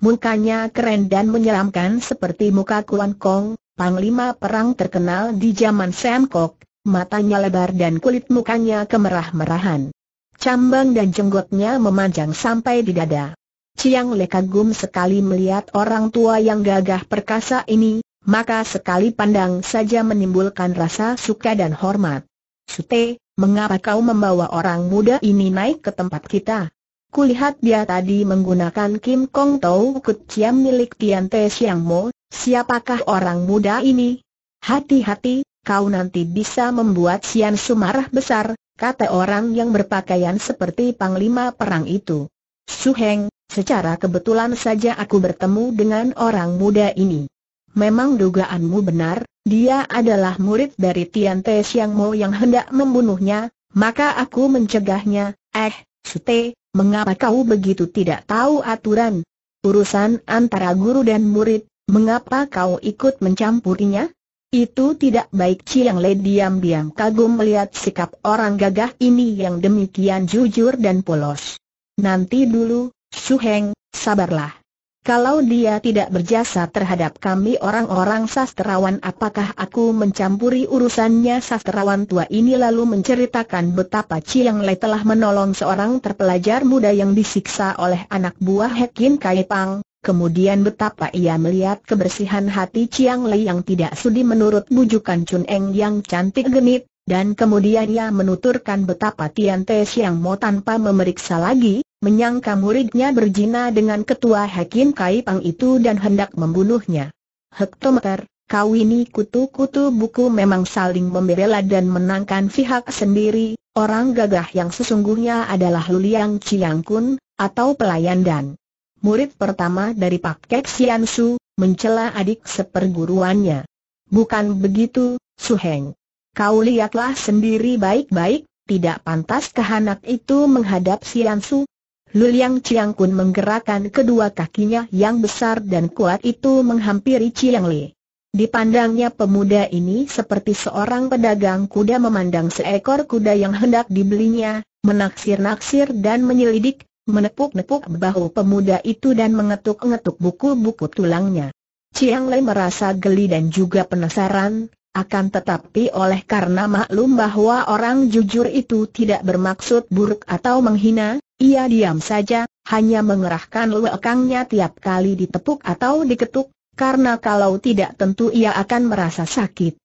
Mukanya keren dan menyeramkan seperti muka Kuan Kong, panglima perang terkenal di zaman Sam Kok, matanya lebar dan kulit mukanya kemerah-merahan. Cambang dan jenggotnya memanjang sampai di dada. Ciang Le kagum sekali melihat orang tua yang gagah perkasa ini, maka sekali pandang saja menimbulkan rasa suka dan hormat. Sute, mengapa kau membawa orang muda ini naik ke tempat kita? Kulihat dia tadi menggunakan Kim Kong Tau Kut Chiam milik Tian Te Siang Mo, siapakah orang muda ini? Hati-hati, kau nanti bisa membuat Sian Su marah besar, kata orang yang berpakaian seperti panglima perang itu. Su Heng, secara kebetulan saja aku bertemu dengan orang muda ini. Memang dugaanmu benar, dia adalah murid dari Tian Te Siang Mo yang hendak membunuhnya, maka aku mencegahnya, eh, Sute, mengapa kau begitu tidak tahu aturan? Urusan antara guru dan murid, mengapa kau ikut mencampurinya? Itu tidak baik Chiang Le diam-diam kagum melihat sikap orang gagah ini yang demikian jujur dan polos. Nanti dulu, Su Heng, sabarlah. Kalau dia tidak berjasa terhadap kami orang-orang sastrawan apakah aku mencampuri urusannya? Sastrawan tua ini lalu menceritakan betapa Chiang Le telah menolong seorang terpelajar muda yang disiksa oleh anak buah Hekin Kaipang, kemudian betapa ia melihat kebersihan hati Chiang Le yang tidak sudi menurut bujukan Chun Eng yang cantik genit, dan kemudian ia menuturkan betapa Tian Te Siang Mo tanpa memeriksa lagi, menyangka muridnya berzina dengan ketua Hakim Kai Pang itu dan hendak membunuhnya. Hektometer, kau ini kutu-kutu buku memang saling membela dan menangkan pihak sendiri, orang gagah yang sesungguhnya adalah Luliang Chiang Kun, atau pelayan dan murid pertama dari Pak Kek Sian Su, mencela adik seperguruannya. Bukan begitu, Su Heng. Kau lihatlah sendiri baik-baik, tidak pantas kehanak itu menghadap Sian Su, Luliang Chiang Kun menggerakkan kedua kakinya yang besar dan kuat itu menghampiri Chiang Li. Dipandangnya pemuda ini seperti seorang pedagang kuda memandang seekor kuda yang hendak dibelinya, menaksir-naksir dan menyelidik, menepuk-nepuk bahu pemuda itu dan mengetuk-ngetuk buku-buku tulangnya. Chiang Li merasa geli dan juga penasaran, akan tetapi oleh karena maklum bahwa orang jujur itu tidak bermaksud buruk atau menghina, ia diam saja, hanya mengerahkan lekangnya tiap kali ditepuk atau diketuk, karena kalau tidak tentu ia akan merasa sakit.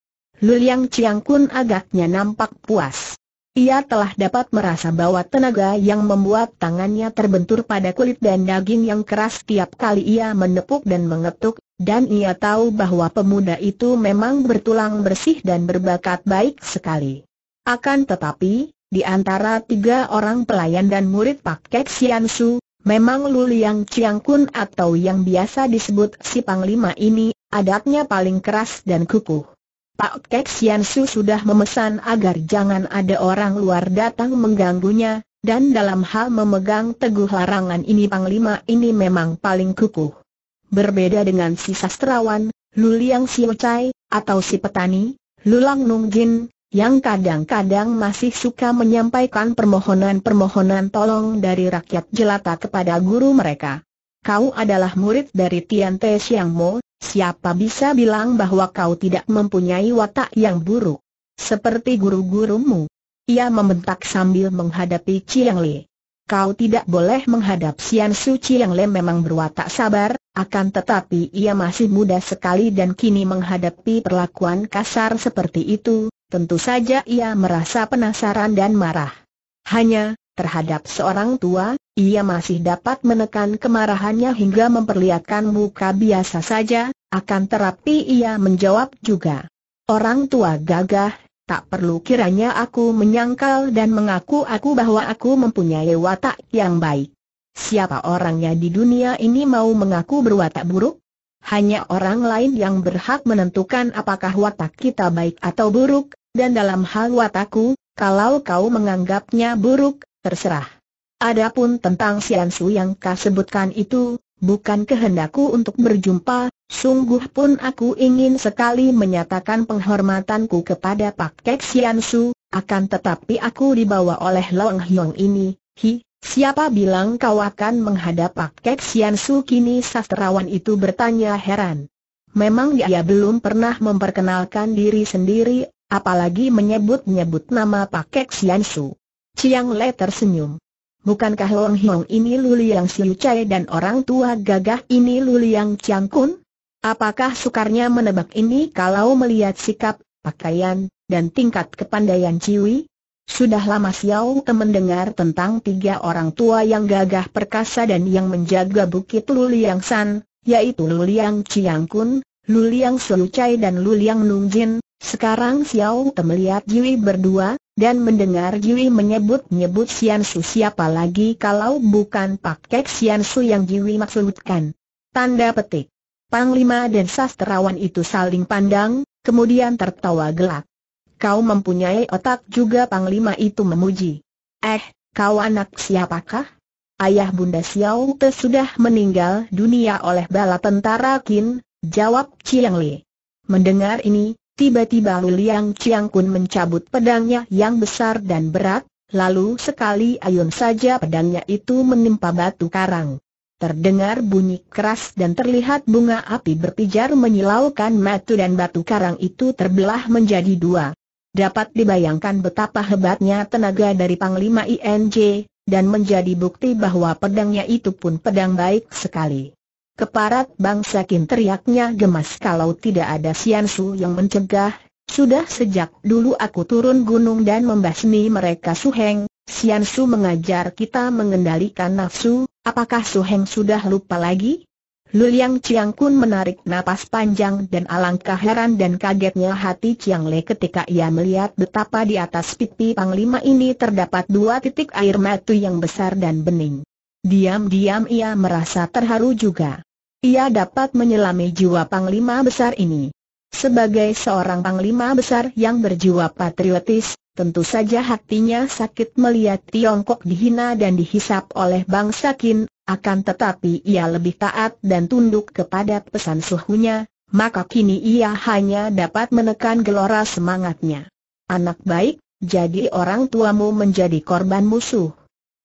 Luliang Chiang Kun agaknya nampak puas. Ia telah dapat merasa bahwa tenaga yang membuat tangannya terbentur pada kulit dan daging yang keras tiap kali ia menepuk dan mengetuk, dan ia tahu bahwa pemuda itu memang bertulang bersih dan berbakat baik sekali. Akan tetapi, di antara tiga orang pelayan dan murid Pak Kek Sian Su, memang Lu Liang Chiang Kun atau yang biasa disebut si Panglima ini, adatnya paling keras dan kukuh. Pak Kek Sian Su sudah memesan agar jangan ada orang luar datang mengganggunya, dan dalam hal memegang teguh larangan ini Panglima ini memang paling kukuh. Berbeda dengan si sastrawan, Lu Liang atau si petani, Lulang Nung Jin, yang kadang-kadang masih suka menyampaikan permohonan-permohonan tolong dari rakyat jelata kepada guru mereka. Kau adalah murid dari Tian Te Siang Mo, siapa bisa bilang bahwa kau tidak mempunyai watak yang buruk? Seperti guru-gurumu. Ia membentak sambil menghadapi Chiang Li. Kau tidak boleh menghadap Sian Su Chiang Li memang berwatak sabar, akan tetapi ia masih muda sekali dan kini menghadapi perlakuan kasar seperti itu, tentu saja ia merasa penasaran dan marah. Hanya, terhadap seorang tua, ia masih dapat menekan kemarahannya hingga memperlihatkan muka biasa saja, akan terapi ia menjawab juga. Orang tua gagah, tak perlu kiranya aku menyangkal dan mengaku aku bahwa aku mempunyai watak yang baik. Siapa orangnya di dunia ini mau mengaku berwatak buruk? Hanya orang lain yang berhak menentukan apakah watak kita baik atau buruk, dan dalam hal watakku, kalau kau menganggapnya buruk, terserah. Adapun tentang Sian Su yang kau sebutkan itu, bukan kehendakku untuk berjumpa, sungguh pun aku ingin sekali menyatakan penghormatanku kepada Pak Kek Sian Su, akan tetapi aku dibawa oleh Long Hyong ini, hi, siapa bilang kau akan menghadap Pak Kek Sian Su kini sastrawan itu bertanya heran. Memang dia belum pernah memperkenalkan diri sendiri, apalagi menyebut-nyebut nama Pak Kek Sian Su. Chiang Le tersenyum. Bukankah Long Hiong ini Luliang Siu Chai dan orang tua gagah ini Luliang Chiang Kun? Apakah sukarnya menebak ini kalau melihat sikap, pakaian, dan tingkat kepandaian Ciwi? Sudah lama Xiao Ke mendengar tentang tiga orang tua yang gagah perkasa dan yang menjaga bukit Luliang San, yaitu Luliang Chiang Kun, Luliang Siu Chai dan Luliang Nung Jin, Sekarang Xiao Te melihat Jiwi berdua, dan mendengar Jiwi menyebut-nyebut Sian Su siapa lagi kalau bukan Pak Kek Su yang Jiwi maksudkan. Tanda petik. Panglima dan sastrawan itu saling pandang, kemudian tertawa gelak. Kau mempunyai otak juga Panglima itu memuji. Eh, kau anak siapakah? Ayah Bunda Xiao Te sudah meninggal dunia oleh bala tentara Qin, jawab Chiang Li. Mendengar ini, Tiba-tiba Liang Chiang Kun mencabut pedangnya yang besar dan berat, lalu sekali ayun saja pedangnya itu menimpa batu karang. Terdengar bunyi keras dan terlihat bunga api berpijar menyilaukan matu dan batu karang itu terbelah menjadi dua. Dapat dibayangkan betapa hebatnya tenaga dari Panglima INJ, dan menjadi bukti bahwa pedangnya itu pun pedang baik sekali. Keparat bangsa Kin teriaknya gemas kalau tidak ada Siansu yang mencegah, sudah sejak dulu aku turun gunung dan membasmi mereka Suheng, Siansu mengajar kita mengendalikan nafsu, apakah Suheng sudah lupa lagi? Luliang Chiang Kun menarik napas panjang dan alangkah heran dan kagetnya hati Chiang Le ketika ia melihat betapa di atas pipi Panglima ini terdapat dua titik air mata yang besar dan bening. Diam-diam ia merasa terharu juga. Ia dapat menyelami jiwa Panglima besar ini. Sebagai seorang Panglima besar yang berjiwa patriotis, tentu saja hatinya sakit melihat Tiongkok dihina dan dihisap oleh bangsa Qin, akan tetapi ia lebih taat dan tunduk kepada pesan suhunya, maka kini ia hanya dapat menekan gelora semangatnya. Anak baik, jadi orang tuamu menjadi korban musuh.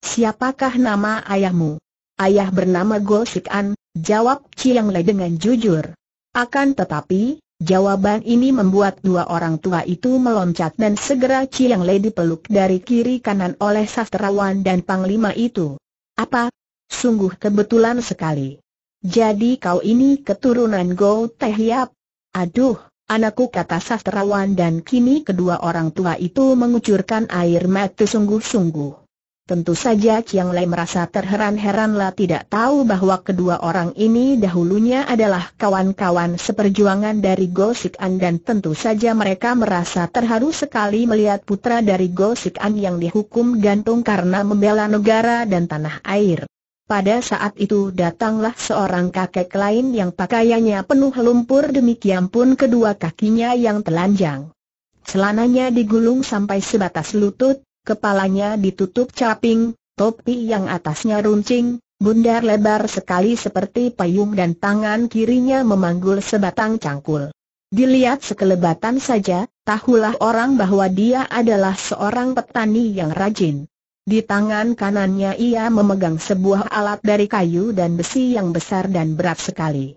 Siapakah nama ayahmu? Ayah bernama Go Sik An, jawab Chiang Lei dengan jujur. Akan tetapi, jawaban ini membuat dua orang tua itu meloncat dan segera Chiang Lei dipeluk dari kiri kanan oleh sastrawan dan panglima itu. Apa? Sungguh kebetulan sekali. Jadi kau ini keturunan Go Teh Yap? Aduh, anakku kata sastrawan dan kini kedua orang tua itu mengucurkan air mata sungguh-sungguh. Tentu saja Chiang Lai merasa terheran-heranlah tidak tahu bahwa kedua orang ini dahulunya adalah kawan-kawan seperjuangan dari Gosik An dan tentu saja mereka merasa terharu sekali melihat putra dari Gosik An yang dihukum gantung karena membela negara dan tanah air. Pada saat itu datanglah seorang kakek lain yang pakaiannya penuh lumpur demikian pun kedua kakinya yang telanjang. Celananya digulung sampai sebatas lutut, Kepalanya ditutup caping, topi yang atasnya runcing, bundar lebar sekali seperti payung dan tangan kirinya memanggul sebatang cangkul. Dilihat sekelebatan saja, tahulah orang bahwa dia adalah seorang petani yang rajin. Di tangan kanannya ia memegang sebuah alat dari kayu dan besi yang besar dan berat sekali.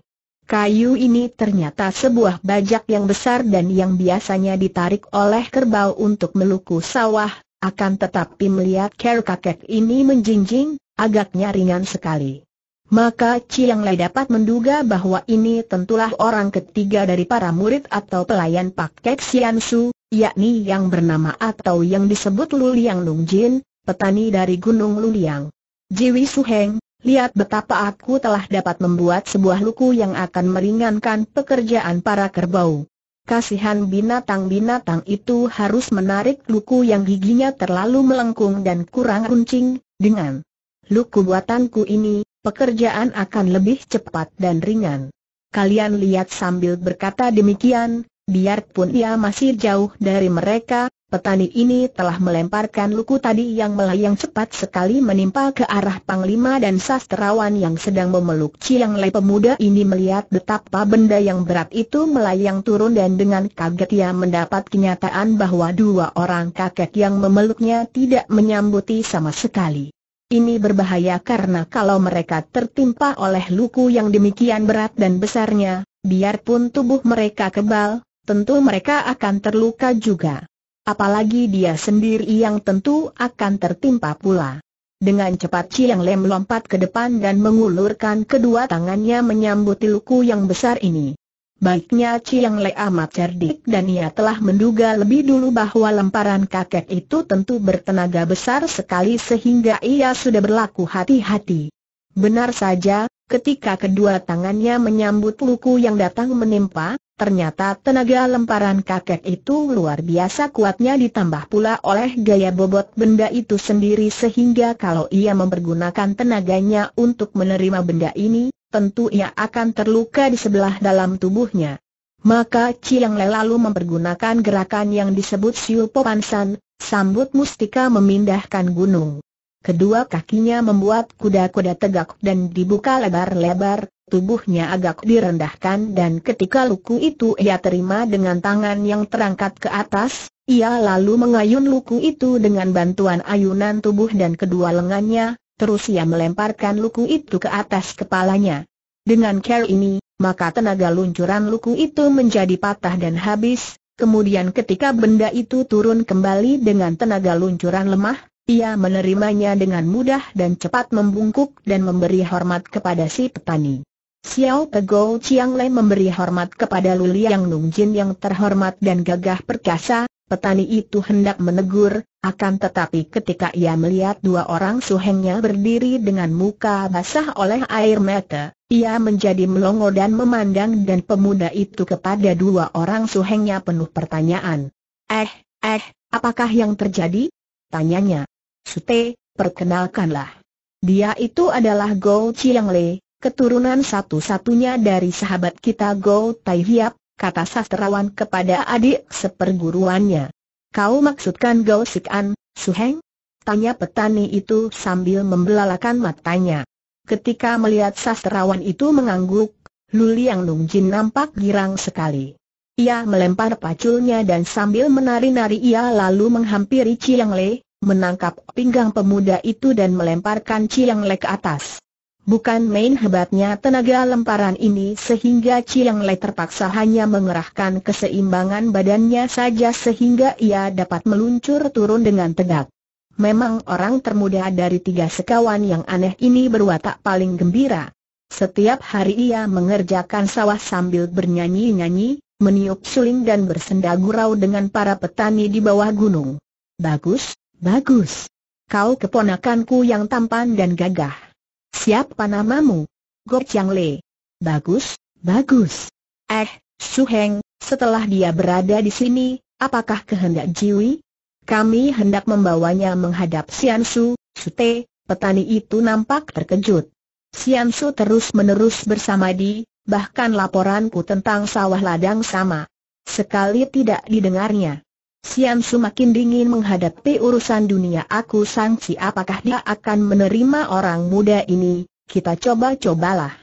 Kayu ini ternyata sebuah bajak yang besar dan yang biasanya ditarik oleh kerbau untuk meluku sawah, akan tetapi melihat care kakek ini menjinjing, agaknya ringan sekali. Maka Chiang Lai dapat menduga bahwa ini tentulah orang ketiga dari para murid atau pelayan Pak Kek Sian Su, yakni yang bernama atau yang disebut Luliang Lung Jin, petani dari Gunung Luliang. Jiwi Su Heng, lihat betapa aku telah dapat membuat sebuah luku yang akan meringankan pekerjaan para kerbau. Kasihan binatang-binatang itu harus menarik luku yang giginya terlalu melengkung dan kurang runcing, dengan luku buatanku ini, pekerjaan akan lebih cepat dan ringan. Kalian lihat sambil berkata demikian, biarpun ia masih jauh dari mereka, petani ini telah melemparkan luku tadi yang melayang cepat sekali menimpa ke arah Panglima dan sastrawan yang sedang memeluk Ciang Lei pemuda ini melihat betapa benda yang berat itu melayang turun dan dengan kaget ia mendapat kenyataan bahwa dua orang kakek yang memeluknya tidak menyambuti sama sekali. Ini berbahaya karena kalau mereka tertimpa oleh luku yang demikian berat dan besarnya, biarpun tubuh mereka kebal, tentu mereka akan terluka juga apalagi dia sendiri yang tentu akan tertimpa pula. Dengan cepat Chiang Lem melompat ke depan dan mengulurkan kedua tangannya menyambuti luku yang besar ini. Baiknya Chiang Le amat cerdik dan ia telah menduga lebih dulu bahwa lemparan kakek itu tentu bertenaga besar sekali sehingga ia sudah berlaku hati-hati. Benar saja, ketika kedua tangannya menyambut luku yang datang menimpa, Ternyata tenaga lemparan kakek itu luar biasa kuatnya ditambah pula oleh gaya bobot benda itu sendiri sehingga kalau ia mempergunakan tenaganya untuk menerima benda ini, tentu ia akan terluka di sebelah dalam tubuhnya. Maka Chiang Le lalu mempergunakan gerakan yang disebut Siu Popansan, sambut mustika memindahkan gunung. Kedua kakinya membuat kuda-kuda tegak dan dibuka lebar-lebar, tubuhnya agak direndahkan dan ketika luku itu ia terima dengan tangan yang terangkat ke atas, ia lalu mengayun luku itu dengan bantuan ayunan tubuh dan kedua lengannya, terus ia melemparkan luku itu ke atas kepalanya. Dengan care ini, maka tenaga luncuran luku itu menjadi patah dan habis, kemudian ketika benda itu turun kembali dengan tenaga luncuran lemah, ia menerimanya dengan mudah dan cepat membungkuk dan memberi hormat kepada si petani. Xiao Pego Chiang Le memberi hormat kepada Luliang Nung Jin yang terhormat dan gagah perkasa, petani itu hendak menegur, akan tetapi ketika ia melihat dua orang suhengnya berdiri dengan muka basah oleh air mata, ia menjadi melongo dan memandang dan pemuda itu kepada dua orang suhengnya penuh pertanyaan. Eh, eh, apakah yang terjadi? Tanyanya. Sute, perkenalkanlah. Dia itu adalah Go Chiang Le, keturunan satu-satunya dari sahabat kita Go Tai Hiap, kata sastrawan kepada adik seperguruannya. Kau maksudkan Go Sik An, Suheng? Tanya petani itu sambil membelalakan matanya. Ketika melihat sastrawan itu mengangguk, Luliang Nung Jin nampak girang sekali. Ia melempar paculnya dan sambil menari-nari ia lalu menghampiri Chiang Le, menangkap pinggang pemuda itu dan melemparkan Chiang Le ke atas. Bukan main hebatnya tenaga lemparan ini sehingga Chiang Lai terpaksa hanya mengerahkan keseimbangan badannya saja sehingga ia dapat meluncur turun dengan tegak. Memang orang termuda dari tiga sekawan yang aneh ini berwatak paling gembira. Setiap hari ia mengerjakan sawah sambil bernyanyi-nyanyi, meniup suling dan bersenda gurau dengan para petani di bawah gunung. Bagus, bagus. Kau keponakanku yang tampan dan gagah. Siapa namamu? Go Chiang Le. Bagus, bagus. Eh, Su Heng, setelah dia berada di sini, apakah kehendak Jiwi? Kami hendak membawanya menghadap Sian Su, Sute, petani itu nampak terkejut. Sian Su terus-menerus bersama di, bahkan laporanku tentang sawah ladang sama. Sekali tidak didengarnya. Sian Su makin dingin menghadapi urusan dunia aku sangsi apakah dia akan menerima orang muda ini, kita coba-cobalah.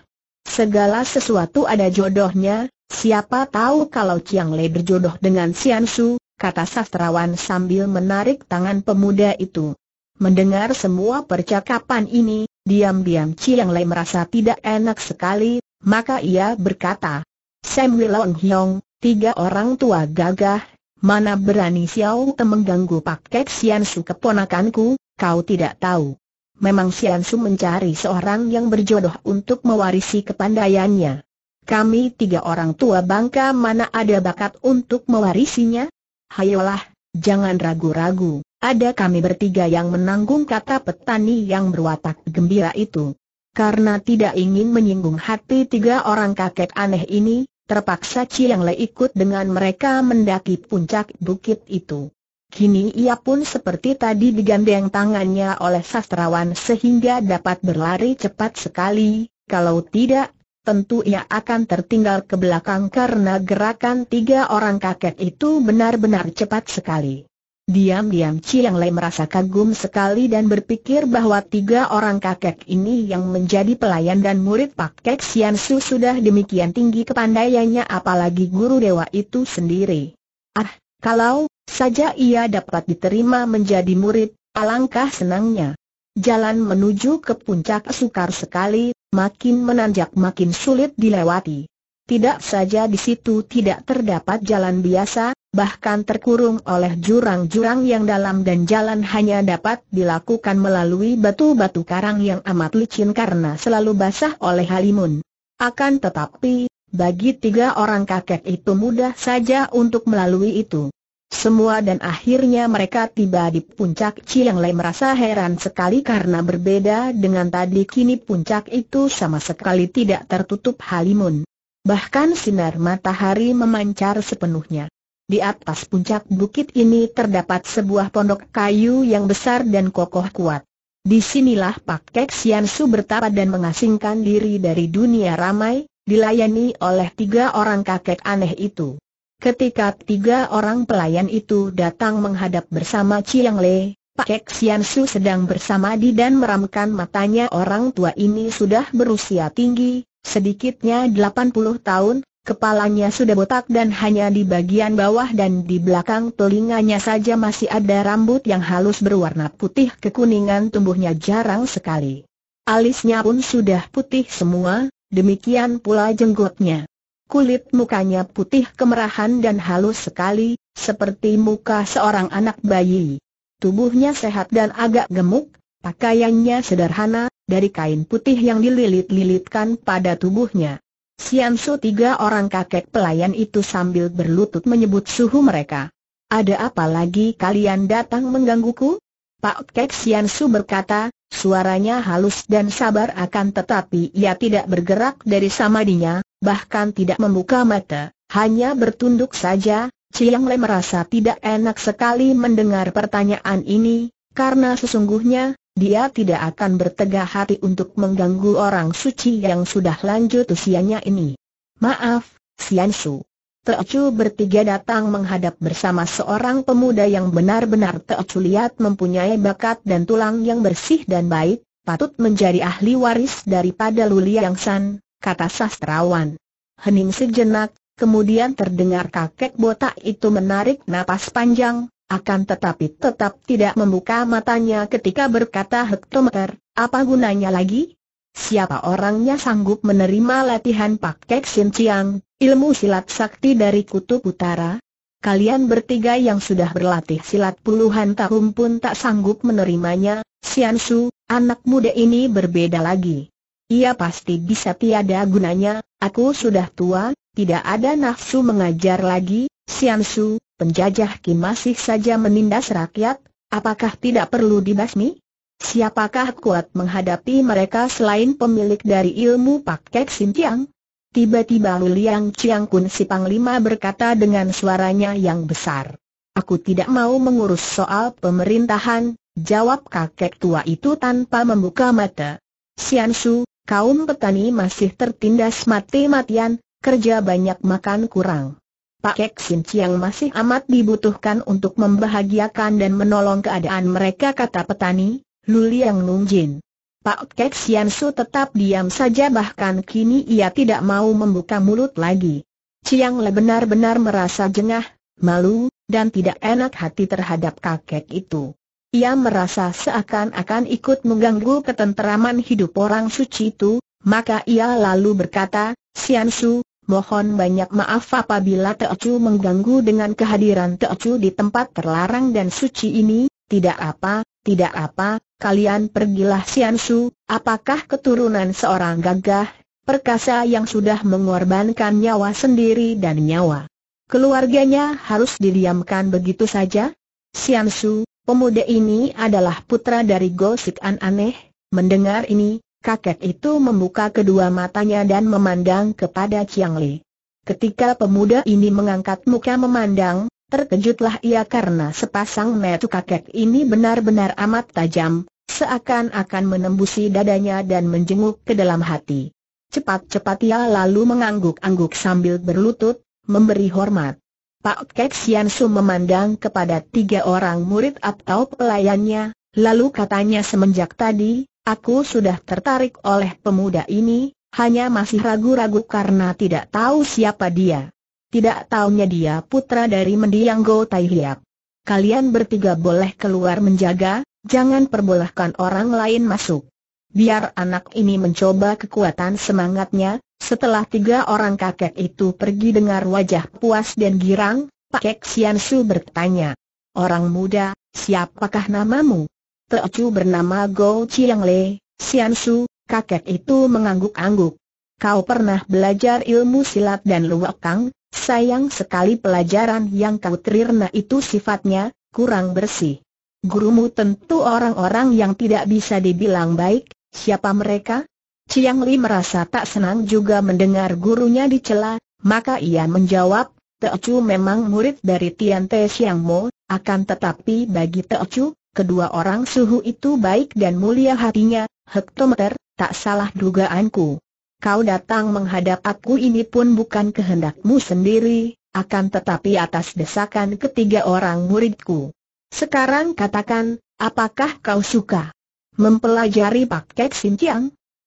Segala sesuatu ada jodohnya, siapa tahu kalau Chiang Le berjodoh dengan Sian Su, kata sastrawan sambil menarik tangan pemuda itu. Mendengar semua percakapan ini, diam-diam Chiang Le merasa tidak enak sekali, maka ia berkata, Sam Wilon Hyong, tiga orang tua gagah, Mana berani Xiao Te mengganggu Pak Kek Sian Su keponakanku, kau tidak tahu. Memang Sian Su mencari seorang yang berjodoh untuk mewarisi kepandaiannya. Kami tiga orang tua bangka mana ada bakat untuk mewarisinya? Hayolah, jangan ragu-ragu, ada kami bertiga yang menanggung kata petani yang berwatak gembira itu. Karena tidak ingin menyinggung hati tiga orang kakek aneh ini, Terpaksa Chiang Le ikut dengan mereka mendaki puncak bukit itu. Kini ia pun seperti tadi digandeng tangannya oleh sastrawan sehingga dapat berlari cepat sekali, kalau tidak, tentu ia akan tertinggal ke belakang karena gerakan tiga orang kakek itu benar-benar cepat sekali. Diam-diam Chiang Lai merasa kagum sekali dan berpikir bahwa tiga orang kakek ini yang menjadi pelayan dan murid Pak Kek Sian Su sudah demikian tinggi kepandaiannya apalagi guru dewa itu sendiri. Ah, kalau saja ia dapat diterima menjadi murid, alangkah senangnya. Jalan menuju ke puncak sukar sekali, makin menanjak makin sulit dilewati. Tidak saja di situ tidak terdapat jalan biasa, bahkan terkurung oleh jurang-jurang yang dalam dan jalan hanya dapat dilakukan melalui batu-batu karang yang amat licin karena selalu basah oleh halimun. Akan tetapi, bagi tiga orang kakek itu mudah saja untuk melalui itu. Semua dan akhirnya mereka tiba di puncak Chiang Lai merasa heran sekali karena berbeda dengan tadi kini puncak itu sama sekali tidak tertutup halimun. bahkan sinar matahari memancar sepenuhnya. Di atas puncak bukit ini terdapat sebuah pondok kayu yang besar dan kokoh kuat. Di sinilah Pak Kek Sian Su bertapa dan mengasingkan diri dari dunia ramai, dilayani oleh tiga orang kakek aneh itu. Ketika tiga orang pelayan itu datang menghadap bersama Chiang Le, Pak Kek Sian Su sedang bersama di dan meramkan matanya orang tua ini sudah berusia tinggi, sedikitnya 80 tahun, kepalanya sudah botak dan hanya di bagian bawah dan di belakang telinganya saja masih ada rambut yang halus berwarna putih kekuningan tumbuhnya jarang sekali. Alisnya pun sudah putih semua, demikian pula jenggotnya. Kulit mukanya putih kemerahan dan halus sekali, seperti muka seorang anak bayi. Tubuhnya sehat dan agak gemuk, pakaiannya sederhana, dari kain putih yang dililit-lilitkan pada tubuhnya. Siansu tiga orang kakek pelayan itu sambil berlutut menyebut suhu mereka. Ada apa lagi kalian datang menggangguku? Pak Kek Siansu berkata, suaranya halus dan sabar akan tetapi ia tidak bergerak dari samadinya, bahkan tidak membuka mata, hanya bertunduk saja. Chiang Le merasa tidak enak sekali mendengar pertanyaan ini, karena sesungguhnya, dia tidak akan bertegah hati untuk mengganggu orang suci yang sudah lanjut usianya ini. Maaf, Siansu. Teocu bertiga datang menghadap bersama seorang pemuda yang benar-benar Teocu lihat mempunyai bakat dan tulang yang bersih dan baik, patut menjadi ahli waris daripada Luliang San, kata sastrawan. Hening sejenak, kemudian terdengar kakek botak itu menarik napas panjang, akan tetapi tetap tidak membuka matanya ketika berkata hektometer, apa gunanya lagi? Siapa orangnya sanggup menerima latihan Pak Kek Sin Chiang, ilmu silat sakti dari kutub utara? Kalian bertiga yang sudah berlatih silat puluhan tahun pun tak sanggup menerimanya, Sian Su, anak muda ini berbeda lagi. Ia pasti bisa tiada gunanya, aku sudah tua, tidak ada nafsu mengajar lagi, Sian Su, penjajah Kim masih saja menindas rakyat, apakah tidak perlu dibasmi? Siapakah kuat menghadapi mereka selain pemilik dari ilmu Pak Kek Sin Tiang? Tiba-tiba Liang Chiang Kun si Panglima berkata dengan suaranya yang besar. Aku tidak mau mengurus soal pemerintahan, jawab kakek tua itu tanpa membuka mata. Sian Su, kaum petani masih tertindas mati-matian, kerja banyak makan kurang. Pak Kek Sin Chiang masih amat dibutuhkan untuk membahagiakan dan menolong keadaan mereka kata petani, Luliang Nungjin. Pak Kek Sian Su tetap diam saja bahkan kini ia tidak mau membuka mulut lagi. Chiang Le benar-benar merasa jengah, malu, dan tidak enak hati terhadap kakek itu. Ia merasa seakan-akan ikut mengganggu ketenteraman hidup orang suci itu, maka ia lalu berkata, Sian Su, Mohon banyak maaf apabila Teocu mengganggu dengan kehadiran Teocu di tempat terlarang dan suci ini, tidak apa, tidak apa, kalian pergilah Siansu, apakah keturunan seorang gagah, perkasa yang sudah mengorbankan nyawa sendiri dan nyawa. Keluarganya harus didiamkan begitu saja? Siansu, pemuda ini adalah putra dari Gosik An aneh, mendengar ini, Kakek itu membuka kedua matanya dan memandang kepada Chiang Li. Ketika pemuda ini mengangkat muka memandang, terkejutlah ia karena sepasang mata kakek ini benar-benar amat tajam, seakan-akan menembusi dadanya dan menjenguk ke dalam hati. Cepat-cepat ia lalu mengangguk-angguk sambil berlutut, memberi hormat. Pak Kek Sian Su memandang kepada tiga orang murid atau pelayannya, lalu katanya semenjak tadi, Aku sudah tertarik oleh pemuda ini, hanya masih ragu-ragu karena tidak tahu siapa dia. Tidak tahunya dia putra dari mendiang Go Tai Hiap. Kalian bertiga boleh keluar menjaga, jangan perbolehkan orang lain masuk. Biar anak ini mencoba kekuatan semangatnya, setelah tiga orang kakek itu pergi dengar wajah puas dan girang, Pak Kek Sian Su bertanya. Orang muda, siapakah namamu? Teocu bernama Go Chiang Le, Sian Su, kakek itu mengangguk-angguk. Kau pernah belajar ilmu silat dan luak kang, sayang sekali pelajaran yang kau terima itu sifatnya, kurang bersih. Gurumu tentu orang-orang yang tidak bisa dibilang baik, siapa mereka? Chiang Li merasa tak senang juga mendengar gurunya dicela, maka ia menjawab, Teocu memang murid dari Tian Te Siang Mo, akan tetapi bagi Teocu, kedua orang suhu itu baik dan mulia hatinya, hektometer, tak salah dugaanku. Kau datang menghadap aku ini pun bukan kehendakmu sendiri, akan tetapi atas desakan ketiga orang muridku. Sekarang katakan, apakah kau suka mempelajari Pak Kek Sin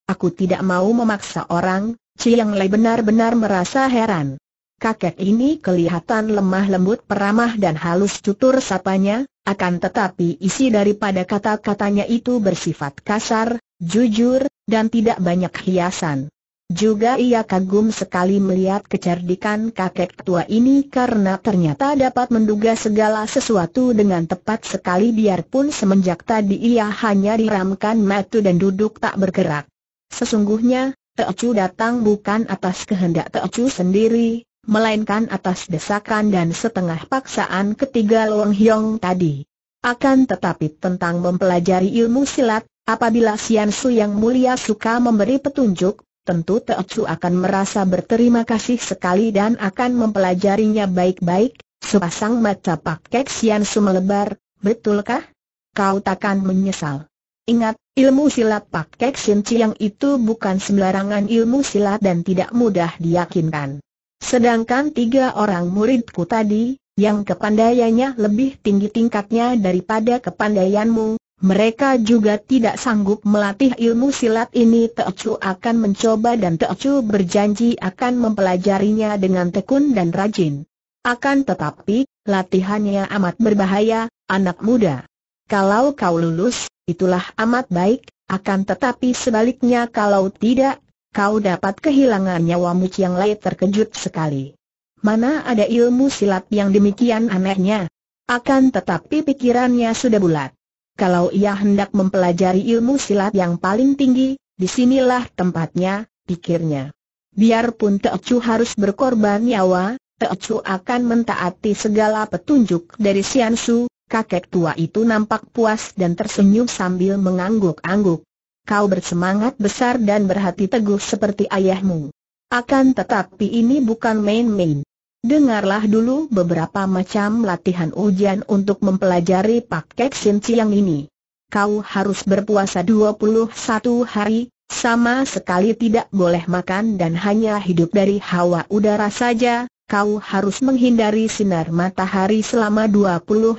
Aku tidak mau memaksa orang, Ciang Lei benar-benar merasa heran. Kakek ini kelihatan lemah lembut peramah dan halus tutur sapanya, akan tetapi isi daripada kata-katanya itu bersifat kasar, jujur, dan tidak banyak hiasan. Juga ia kagum sekali melihat kecerdikan kakek tua ini karena ternyata dapat menduga segala sesuatu dengan tepat sekali biarpun semenjak tadi ia hanya diramkan matu dan duduk tak bergerak. Sesungguhnya, Teocu datang bukan atas kehendak Teocu sendiri, melainkan atas desakan dan setengah paksaan ketiga Long Hiong tadi. Akan tetapi tentang mempelajari ilmu silat, apabila Sian Su yang mulia suka memberi petunjuk, tentu Teocu akan merasa berterima kasih sekali dan akan mempelajarinya baik-baik, sepasang mata Pak Sian Su melebar, betulkah? Kau takkan menyesal. Ingat, ilmu silat Pak Kek Sin Chiang itu bukan sembarangan ilmu silat dan tidak mudah diyakinkan. Sedangkan tiga orang muridku tadi, yang kepandaiannya lebih tinggi tingkatnya daripada kepandaianmu, mereka juga tidak sanggup melatih ilmu silat ini Teocu akan mencoba dan Teocu berjanji akan mempelajarinya dengan tekun dan rajin. Akan tetapi, latihannya amat berbahaya, anak muda. Kalau kau lulus, itulah amat baik, akan tetapi sebaliknya kalau tidak, kau dapat kehilangan nyawamu yang lain terkejut sekali. Mana ada ilmu silat yang demikian anehnya? Akan tetapi pikirannya sudah bulat. Kalau ia hendak mempelajari ilmu silat yang paling tinggi, di sinilah tempatnya, pikirnya. Biarpun Teocu harus berkorban nyawa, Teocu akan mentaati segala petunjuk dari Siansu, Kakek tua itu nampak puas dan tersenyum sambil mengangguk-angguk. Kau bersemangat besar dan berhati teguh seperti ayahmu. Akan tetapi ini bukan main-main. Dengarlah dulu beberapa macam latihan ujian untuk mempelajari paket Sin Siang ini. Kau harus berpuasa 21 hari, sama sekali tidak boleh makan dan hanya hidup dari hawa udara saja, kau harus menghindari sinar matahari selama 21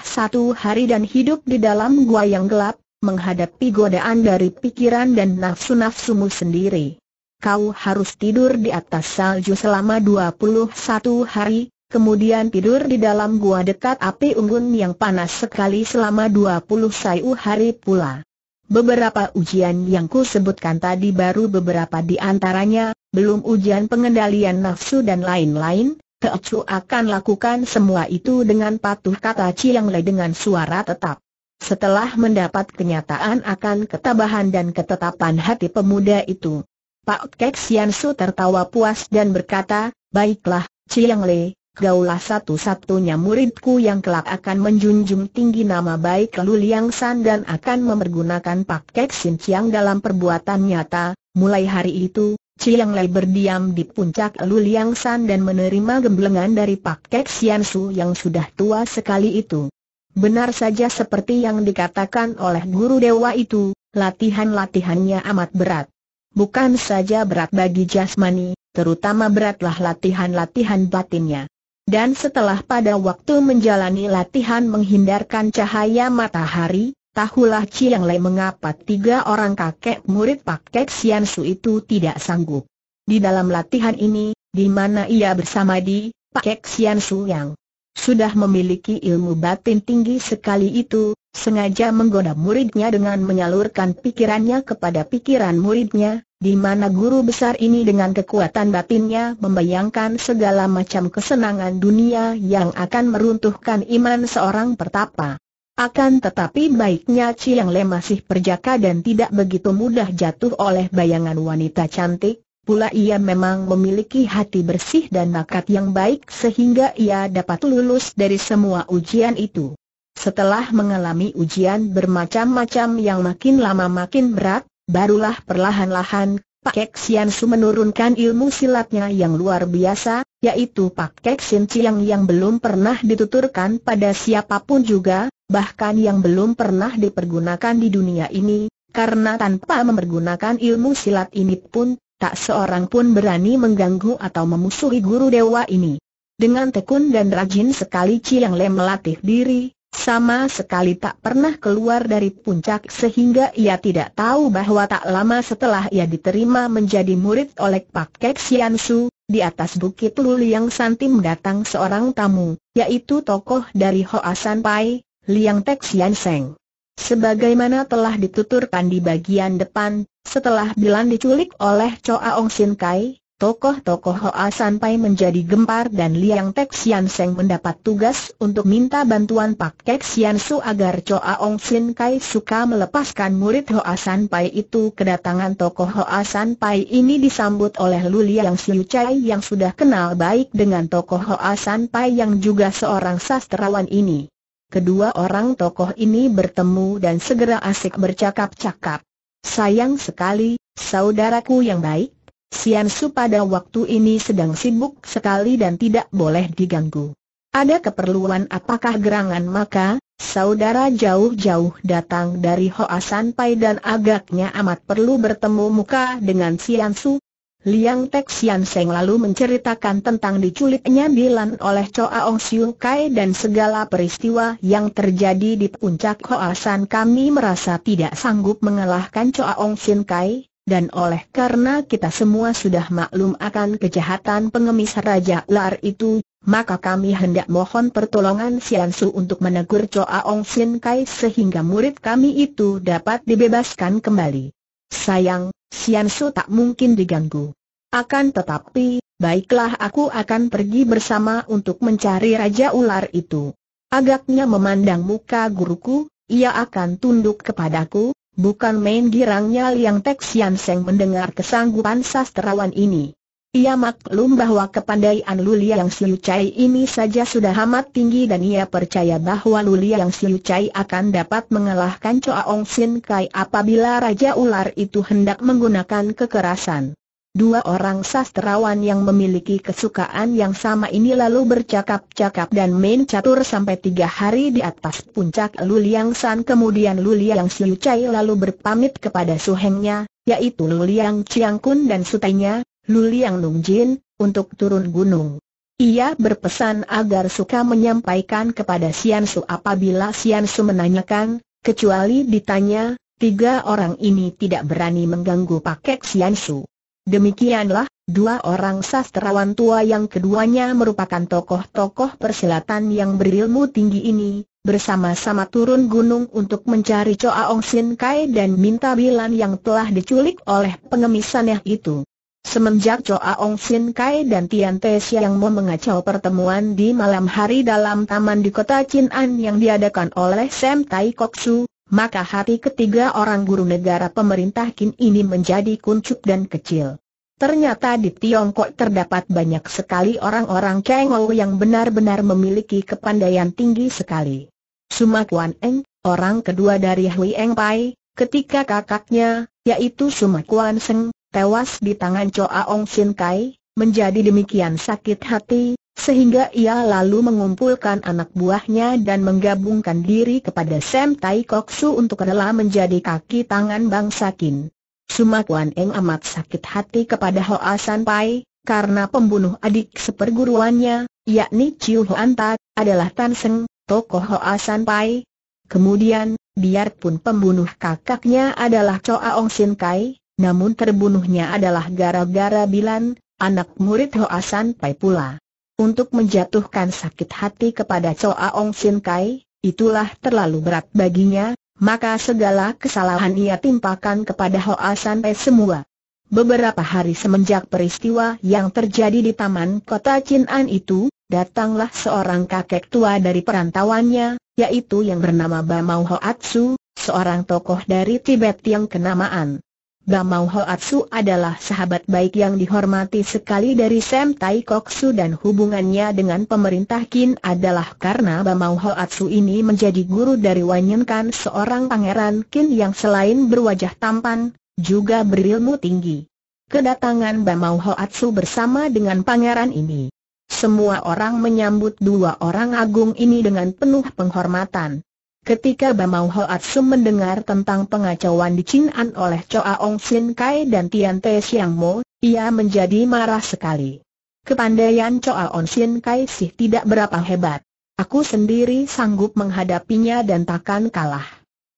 hari dan hidup di dalam gua yang gelap, menghadapi godaan dari pikiran dan nafsu-nafsumu sendiri. Kau harus tidur di atas salju selama 21 hari, kemudian tidur di dalam gua dekat api unggun yang panas sekali selama 20 sayu hari pula. Beberapa ujian yang ku sebutkan tadi baru beberapa di antaranya, belum ujian pengendalian nafsu dan lain-lain, Teocu akan lakukan semua itu dengan patuh kata Chiang Lei dengan suara tetap. Setelah mendapat kenyataan akan ketabahan dan ketetapan hati pemuda itu, Pak Kek Sian Su tertawa puas dan berkata, Baiklah, Chiang Lei, kaulah satu-satunya muridku yang kelak akan menjunjung tinggi nama baik Lu Liang San dan akan mempergunakan Pak Kek Sin Chiang dalam perbuatan nyata, mulai hari itu, Chiang Lai berdiam di puncak Luliang San dan menerima gemblengan dari Pak Kek Sian Su yang sudah tua sekali itu. Benar saja seperti yang dikatakan oleh guru dewa itu, latihan-latihannya amat berat. Bukan saja berat bagi jasmani, terutama beratlah latihan-latihan batinnya. Dan setelah pada waktu menjalani latihan menghindarkan cahaya matahari, Tahulah Chiang Lei mengapa tiga orang kakek murid Pak Kek Sian Su itu tidak sanggup. Di dalam latihan ini, di mana ia bersama di Pak Kek Sian Su yang sudah memiliki ilmu batin tinggi sekali itu, sengaja menggoda muridnya dengan menyalurkan pikirannya kepada pikiran muridnya, di mana guru besar ini dengan kekuatan batinnya membayangkan segala macam kesenangan dunia yang akan meruntuhkan iman seorang pertapa. Akan tetapi baiknya Chiang Le masih perjaka dan tidak begitu mudah jatuh oleh bayangan wanita cantik, pula ia memang memiliki hati bersih dan bakat yang baik sehingga ia dapat lulus dari semua ujian itu. Setelah mengalami ujian bermacam-macam yang makin lama makin berat, barulah perlahan-lahan Pak Kek Sian Su menurunkan ilmu silatnya yang luar biasa, yaitu Pak Kek yang belum pernah dituturkan pada siapa pun juga, bahkan yang belum pernah dipergunakan di dunia ini, karena tanpa mempergunakan ilmu silat ini pun, tak seorang pun berani mengganggu atau memusuhi guru dewa ini. Dengan tekun dan rajin sekali Chiang Le melatih diri, sama sekali tak pernah keluar dari puncak sehingga ia tidak tahu bahwa tak lama setelah ia diterima menjadi murid oleh Pak Kek Sian Su, di atas bukit Luliang Santim datang seorang tamu, yaitu tokoh dari Hoa San Pai, Liang Tek Sian Seng. Sebagaimana telah dituturkan di bagian depan, setelah Bilan diculik oleh Choa Ong Sin Kai, Tokoh-tokoh Hoa Sanpai menjadi gempar dan Liang Tek Sian Seng mendapat tugas untuk minta bantuan Pak Kek Sian Su agar Choa Ong Sin Kai suka melepaskan murid Hoa Sanpai itu. Kedatangan tokoh Hoa Sanpai ini disambut oleh Lu Liang Siu Chai yang sudah kenal baik dengan tokoh Hoa Sanpai yang juga seorang sastrawan ini. Kedua orang tokoh ini bertemu dan segera asik bercakap-cakap. Sayang sekali, saudaraku yang baik, Sian Su pada waktu ini sedang sibuk sekali dan tidak boleh diganggu. Ada keperluan apakah gerangan maka, saudara jauh-jauh datang dari Hoa San Pai dan agaknya amat perlu bertemu muka dengan Sian Su. Liang Tek Sian Seng lalu menceritakan tentang diculiknya Bilan oleh Choa Ong Siu Kai dan segala peristiwa yang terjadi di puncak Hoa San kami merasa tidak sanggup mengalahkan Choa Ong Sin Kai, dan oleh karena kita semua sudah maklum akan kejahatan pengemis Raja Lar itu, maka kami hendak mohon pertolongan Sian Su untuk menegur Choa Ong Sin Kai sehingga murid kami itu dapat dibebaskan kembali. Sayang, Sian Su tak mungkin diganggu. Akan tetapi, baiklah aku akan pergi bersama untuk mencari Raja Ular itu. Agaknya memandang muka guruku, ia akan tunduk kepadaku, Bukan main girangnya Liang Tek Sian Seng mendengar kesanggupan sastrawan ini. Ia maklum bahwa kepandaian Lu Liang Siu Chai ini saja sudah amat tinggi dan ia percaya bahwa Lu Liang Siu Chai akan dapat mengalahkan Choa Ong Sin Kai apabila Raja Ular itu hendak menggunakan kekerasan. Dua orang sastrawan yang memiliki kesukaan yang sama ini lalu bercakap-cakap dan main catur sampai tiga hari di atas puncak Luliang San kemudian Luliang Siu Chai lalu berpamit kepada suhengnya, yaitu Luliang Chiang Kun dan sutainya, Luliang Nung Jin, untuk turun gunung. Ia berpesan agar suka menyampaikan kepada Sian Su apabila Sian Su menanyakan, kecuali ditanya, tiga orang ini tidak berani mengganggu pakek Sian Su. Demikianlah, dua orang sastrawan tua yang keduanya merupakan tokoh-tokoh persilatan yang berilmu tinggi ini, bersama-sama turun gunung untuk mencari Choa Ong Sin Kai dan minta bilan yang telah diculik oleh pengemisannya itu. Semenjak Choa Ong Sin Kai dan Tian Te yang mau mengacau pertemuan di malam hari dalam taman di kota Chin An yang diadakan oleh Sam Tai Kok Su, maka hati ketiga orang guru negara pemerintah Kin ini menjadi kuncup dan kecil. Ternyata di Tiongkok terdapat banyak sekali orang-orang Kengou yang benar-benar memiliki kepandaian tinggi sekali. Suma Kuan Eng, orang kedua dari Hui Eng Pai, ketika kakaknya, yaitu Suma Kuan Seng, tewas di tangan Choa Ong Sin Kai, menjadi demikian sakit hati, sehingga ia lalu mengumpulkan anak buahnya dan menggabungkan diri kepada Sam Tai Kok Su untuk rela menjadi kaki tangan bangsa Kin. Sumakuan Eng amat sakit hati kepada Hoa San Pai, karena pembunuh adik seperguruannya, yakni Chiu Hoan Tat, adalah Tan Seng, tokoh Hoa San Pai. Kemudian, biarpun pembunuh kakaknya adalah Choa Ong Sin Kai, namun terbunuhnya adalah gara-gara Bilan, anak murid Hoa San Pai pula untuk menjatuhkan sakit hati kepada Choa Ong Sin Kai, itulah terlalu berat baginya, maka segala kesalahan ia timpakan kepada Hoa San Pai semua. Beberapa hari semenjak peristiwa yang terjadi di taman kota Chin An itu, datanglah seorang kakek tua dari perantauannya, yaitu yang bernama Bamau Hoatsu, seorang tokoh dari Tibet yang kenamaan. Bamau Hoatsu adalah sahabat baik yang dihormati sekali dari Sam Tai Kok Su dan hubungannya dengan pemerintah Kin adalah karena Bamau Hoatsu ini menjadi guru dari Wanyen Kan seorang pangeran Kin yang selain berwajah tampan, juga berilmu tinggi. kedatangan Bamau Hoatsu bersama dengan pangeran ini. Semua orang menyambut dua orang agung ini dengan penuh penghormatan. Ketika Bamau Hoatsu mendengar tentang pengacauan di Chinan oleh Choa Ong Sin Kai dan Tian Te Siang Mo, ia menjadi marah sekali. Kepandaian Choa Ong Sin Kai sih tidak berapa hebat. Aku sendiri sanggup menghadapinya dan takkan kalah.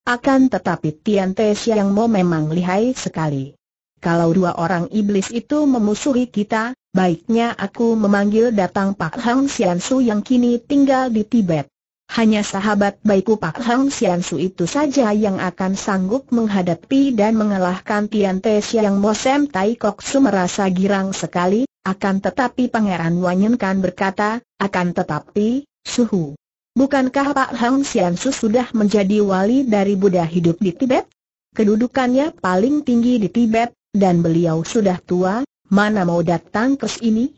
Akan tetapi Tian Te Siang Mo memang lihai sekali. Kalau dua orang iblis itu memusuhi kita, baiknya aku memanggil datang Pak Hang Siansu yang kini tinggal di Tibet. Hanya sahabat baikku Pak Hang Siansu itu saja yang akan sanggup menghadapi dan mengalahkan Tian Te Siang Mo Sem Tai Kok Su merasa girang sekali, akan tetapi Pangeran Wanyen kan berkata, akan tetapi, Suhu. Bukankah Pak Hang Xiansu sudah menjadi wali dari Buddha hidup di Tibet? Kedudukannya paling tinggi di Tibet, dan beliau sudah tua, mana mau datang ke sini?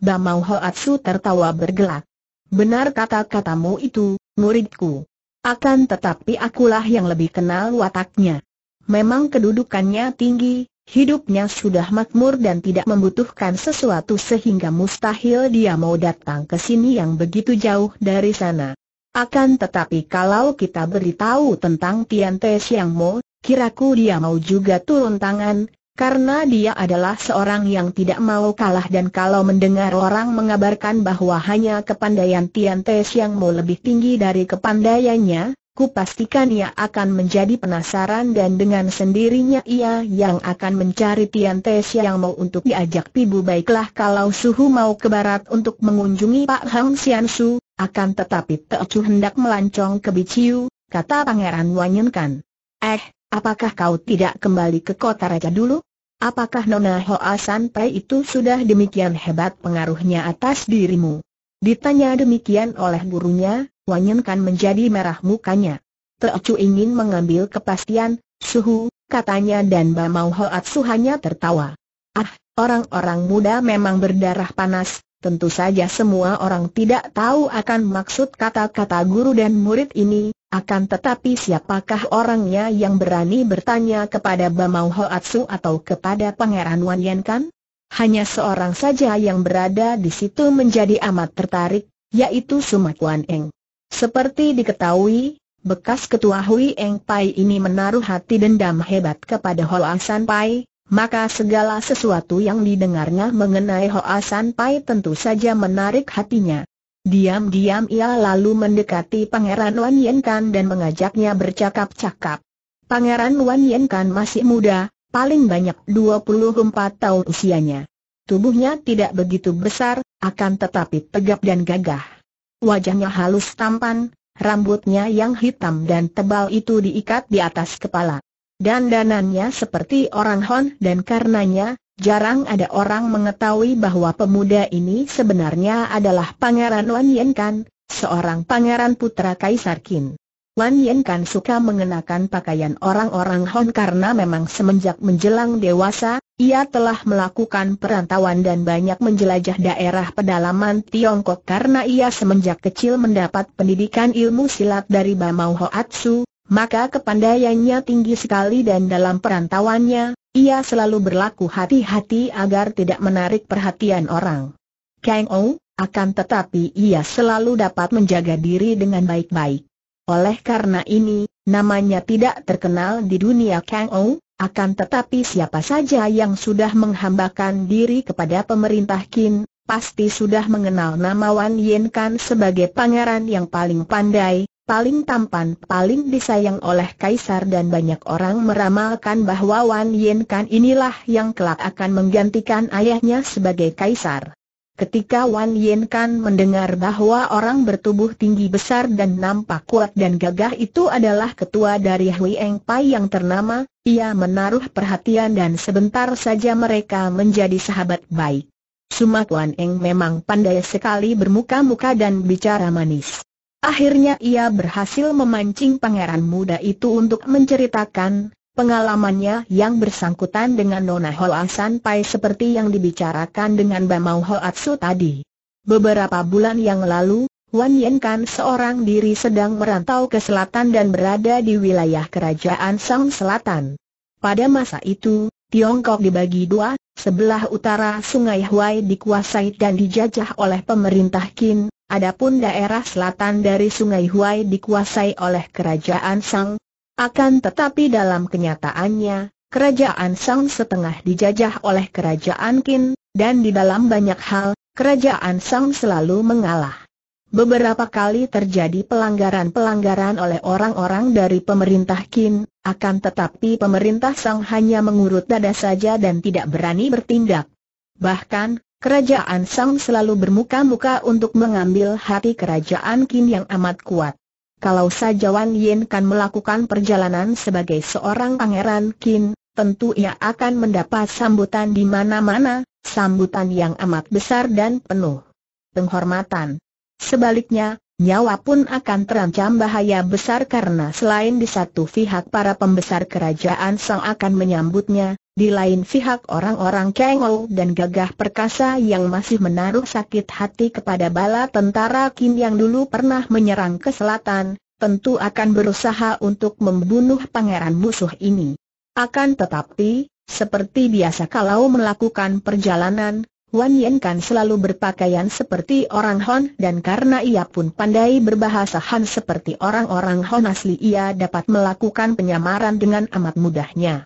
Bamau Hoatsu tertawa bergelak. Benar kata-katamu itu, muridku. Akan tetapi akulah yang lebih kenal wataknya. Memang kedudukannya tinggi, Hidupnya sudah makmur dan tidak membutuhkan sesuatu sehingga mustahil dia mau datang ke sini yang begitu jauh dari sana. Akan tetapi kalau kita beritahu tentang Tian Te Siang Mo, kiraku dia mau juga turun tangan, karena dia adalah seorang yang tidak mau kalah dan kalau mendengar orang mengabarkan bahwa hanya kepandaian Tian Te Siang Mo lebih tinggi dari kepandaiannya, Ku pastikan ia akan menjadi penasaran dan dengan sendirinya ia yang akan mencari Tian Te yang mau untuk diajak pibu baiklah kalau suhu mau ke barat untuk mengunjungi Pak Hang Sian Su, akan tetapi Teocu hendak melancong ke Biciu, kata Pangeran Wanyenkan. Eh, apakah kau tidak kembali ke kota raja dulu? Apakah Nona Hoa Pai itu sudah demikian hebat pengaruhnya atas dirimu? Ditanya demikian oleh gurunya, Wanyen kan menjadi merah mukanya. Teocu ingin mengambil kepastian, suhu, katanya dan Bamau Hoatsu hanya tertawa. Ah, orang-orang muda memang berdarah panas, tentu saja semua orang tidak tahu akan maksud kata-kata guru dan murid ini, akan tetapi siapakah orangnya yang berani bertanya kepada Bamau Hoatsu atau kepada Pangeran Wanyen kan? Hanya seorang saja yang berada di situ menjadi amat tertarik, yaitu Sumakuan Eng. Seperti diketahui, bekas ketua Hui Eng Pai ini menaruh hati dendam hebat kepada Hoa San Pai, maka segala sesuatu yang didengarnya mengenai Hoa San Pai tentu saja menarik hatinya. Diam-diam ia lalu mendekati Pangeran Wan Yen Kan dan mengajaknya bercakap-cakap. Pangeran Wan Yen Kan masih muda, paling banyak 24 tahun usianya. Tubuhnya tidak begitu besar, akan tetapi tegap dan gagah. Wajahnya halus tampan, rambutnya yang hitam dan tebal itu diikat di atas kepala. Dan danannya seperti orang Hon dan karenanya, jarang ada orang mengetahui bahwa pemuda ini sebenarnya adalah Pangeran Wan Yen Kan, seorang pangeran putra Kaisar Qin. Wan Yen Kan suka mengenakan pakaian orang-orang Hon karena memang semenjak menjelang dewasa, ia telah melakukan perantauan dan banyak menjelajah daerah pedalaman Tiongkok karena ia semenjak kecil mendapat pendidikan ilmu silat dari Bamau Hoatsu, maka kepandaiannya tinggi sekali dan dalam perantauannya, ia selalu berlaku hati-hati agar tidak menarik perhatian orang. Kang Ou, akan tetapi ia selalu dapat menjaga diri dengan baik-baik. Oleh karena ini, namanya tidak terkenal di dunia Kang Ou, akan tetapi siapa saja yang sudah menghambakan diri kepada pemerintah Qin, pasti sudah mengenal nama Wan Yen Kan sebagai pangeran yang paling pandai, paling tampan, paling disayang oleh kaisar dan banyak orang meramalkan bahwa Wan Yen Kan inilah yang kelak akan menggantikan ayahnya sebagai kaisar. Ketika Wan Yen Kan mendengar bahwa orang bertubuh tinggi besar dan nampak kuat dan gagah itu adalah ketua dari Hui Eng Pai yang ternama, ia menaruh perhatian dan sebentar saja mereka menjadi sahabat baik. Sumak Wan Eng memang pandai sekali bermuka-muka dan bicara manis. Akhirnya ia berhasil memancing pangeran muda itu untuk menceritakan pengalamannya yang bersangkutan dengan Nona Hoa San Pai seperti yang dibicarakan dengan Bamau Hoatsu tadi. Beberapa bulan yang lalu, Wan Yen Kan seorang diri sedang merantau ke selatan dan berada di wilayah kerajaan Sang Selatan. Pada masa itu, Tiongkok dibagi dua, sebelah utara Sungai Huai dikuasai dan dijajah oleh pemerintah Qin, adapun daerah selatan dari Sungai Huai dikuasai oleh kerajaan Sang. Akan tetapi dalam kenyataannya, kerajaan Sang setengah dijajah oleh kerajaan Qin, dan di dalam banyak hal, kerajaan Sang selalu mengalah. Beberapa kali terjadi pelanggaran-pelanggaran oleh orang-orang dari pemerintah Qin, akan tetapi pemerintah Sang hanya mengurut dada saja dan tidak berani bertindak. Bahkan, kerajaan Sang selalu bermuka-muka untuk mengambil hati kerajaan Qin yang amat kuat. Kalau saja Wan Yin kan melakukan perjalanan sebagai seorang pangeran Qin, tentu ia akan mendapat sambutan di mana-mana, sambutan yang amat besar dan penuh penghormatan. Sebaliknya, nyawa pun akan terancam bahaya besar karena selain di satu pihak para pembesar kerajaan sang akan menyambutnya, di lain pihak orang-orang kengol dan gagah perkasa yang masih menaruh sakit hati kepada bala tentara Kim yang dulu pernah menyerang ke selatan, tentu akan berusaha untuk membunuh pangeran musuh ini. Akan tetapi, seperti biasa kalau melakukan perjalanan, Wan Yen kan selalu berpakaian seperti orang Hon dan karena ia pun pandai berbahasa Han seperti orang-orang Hon asli ia dapat melakukan penyamaran dengan amat mudahnya.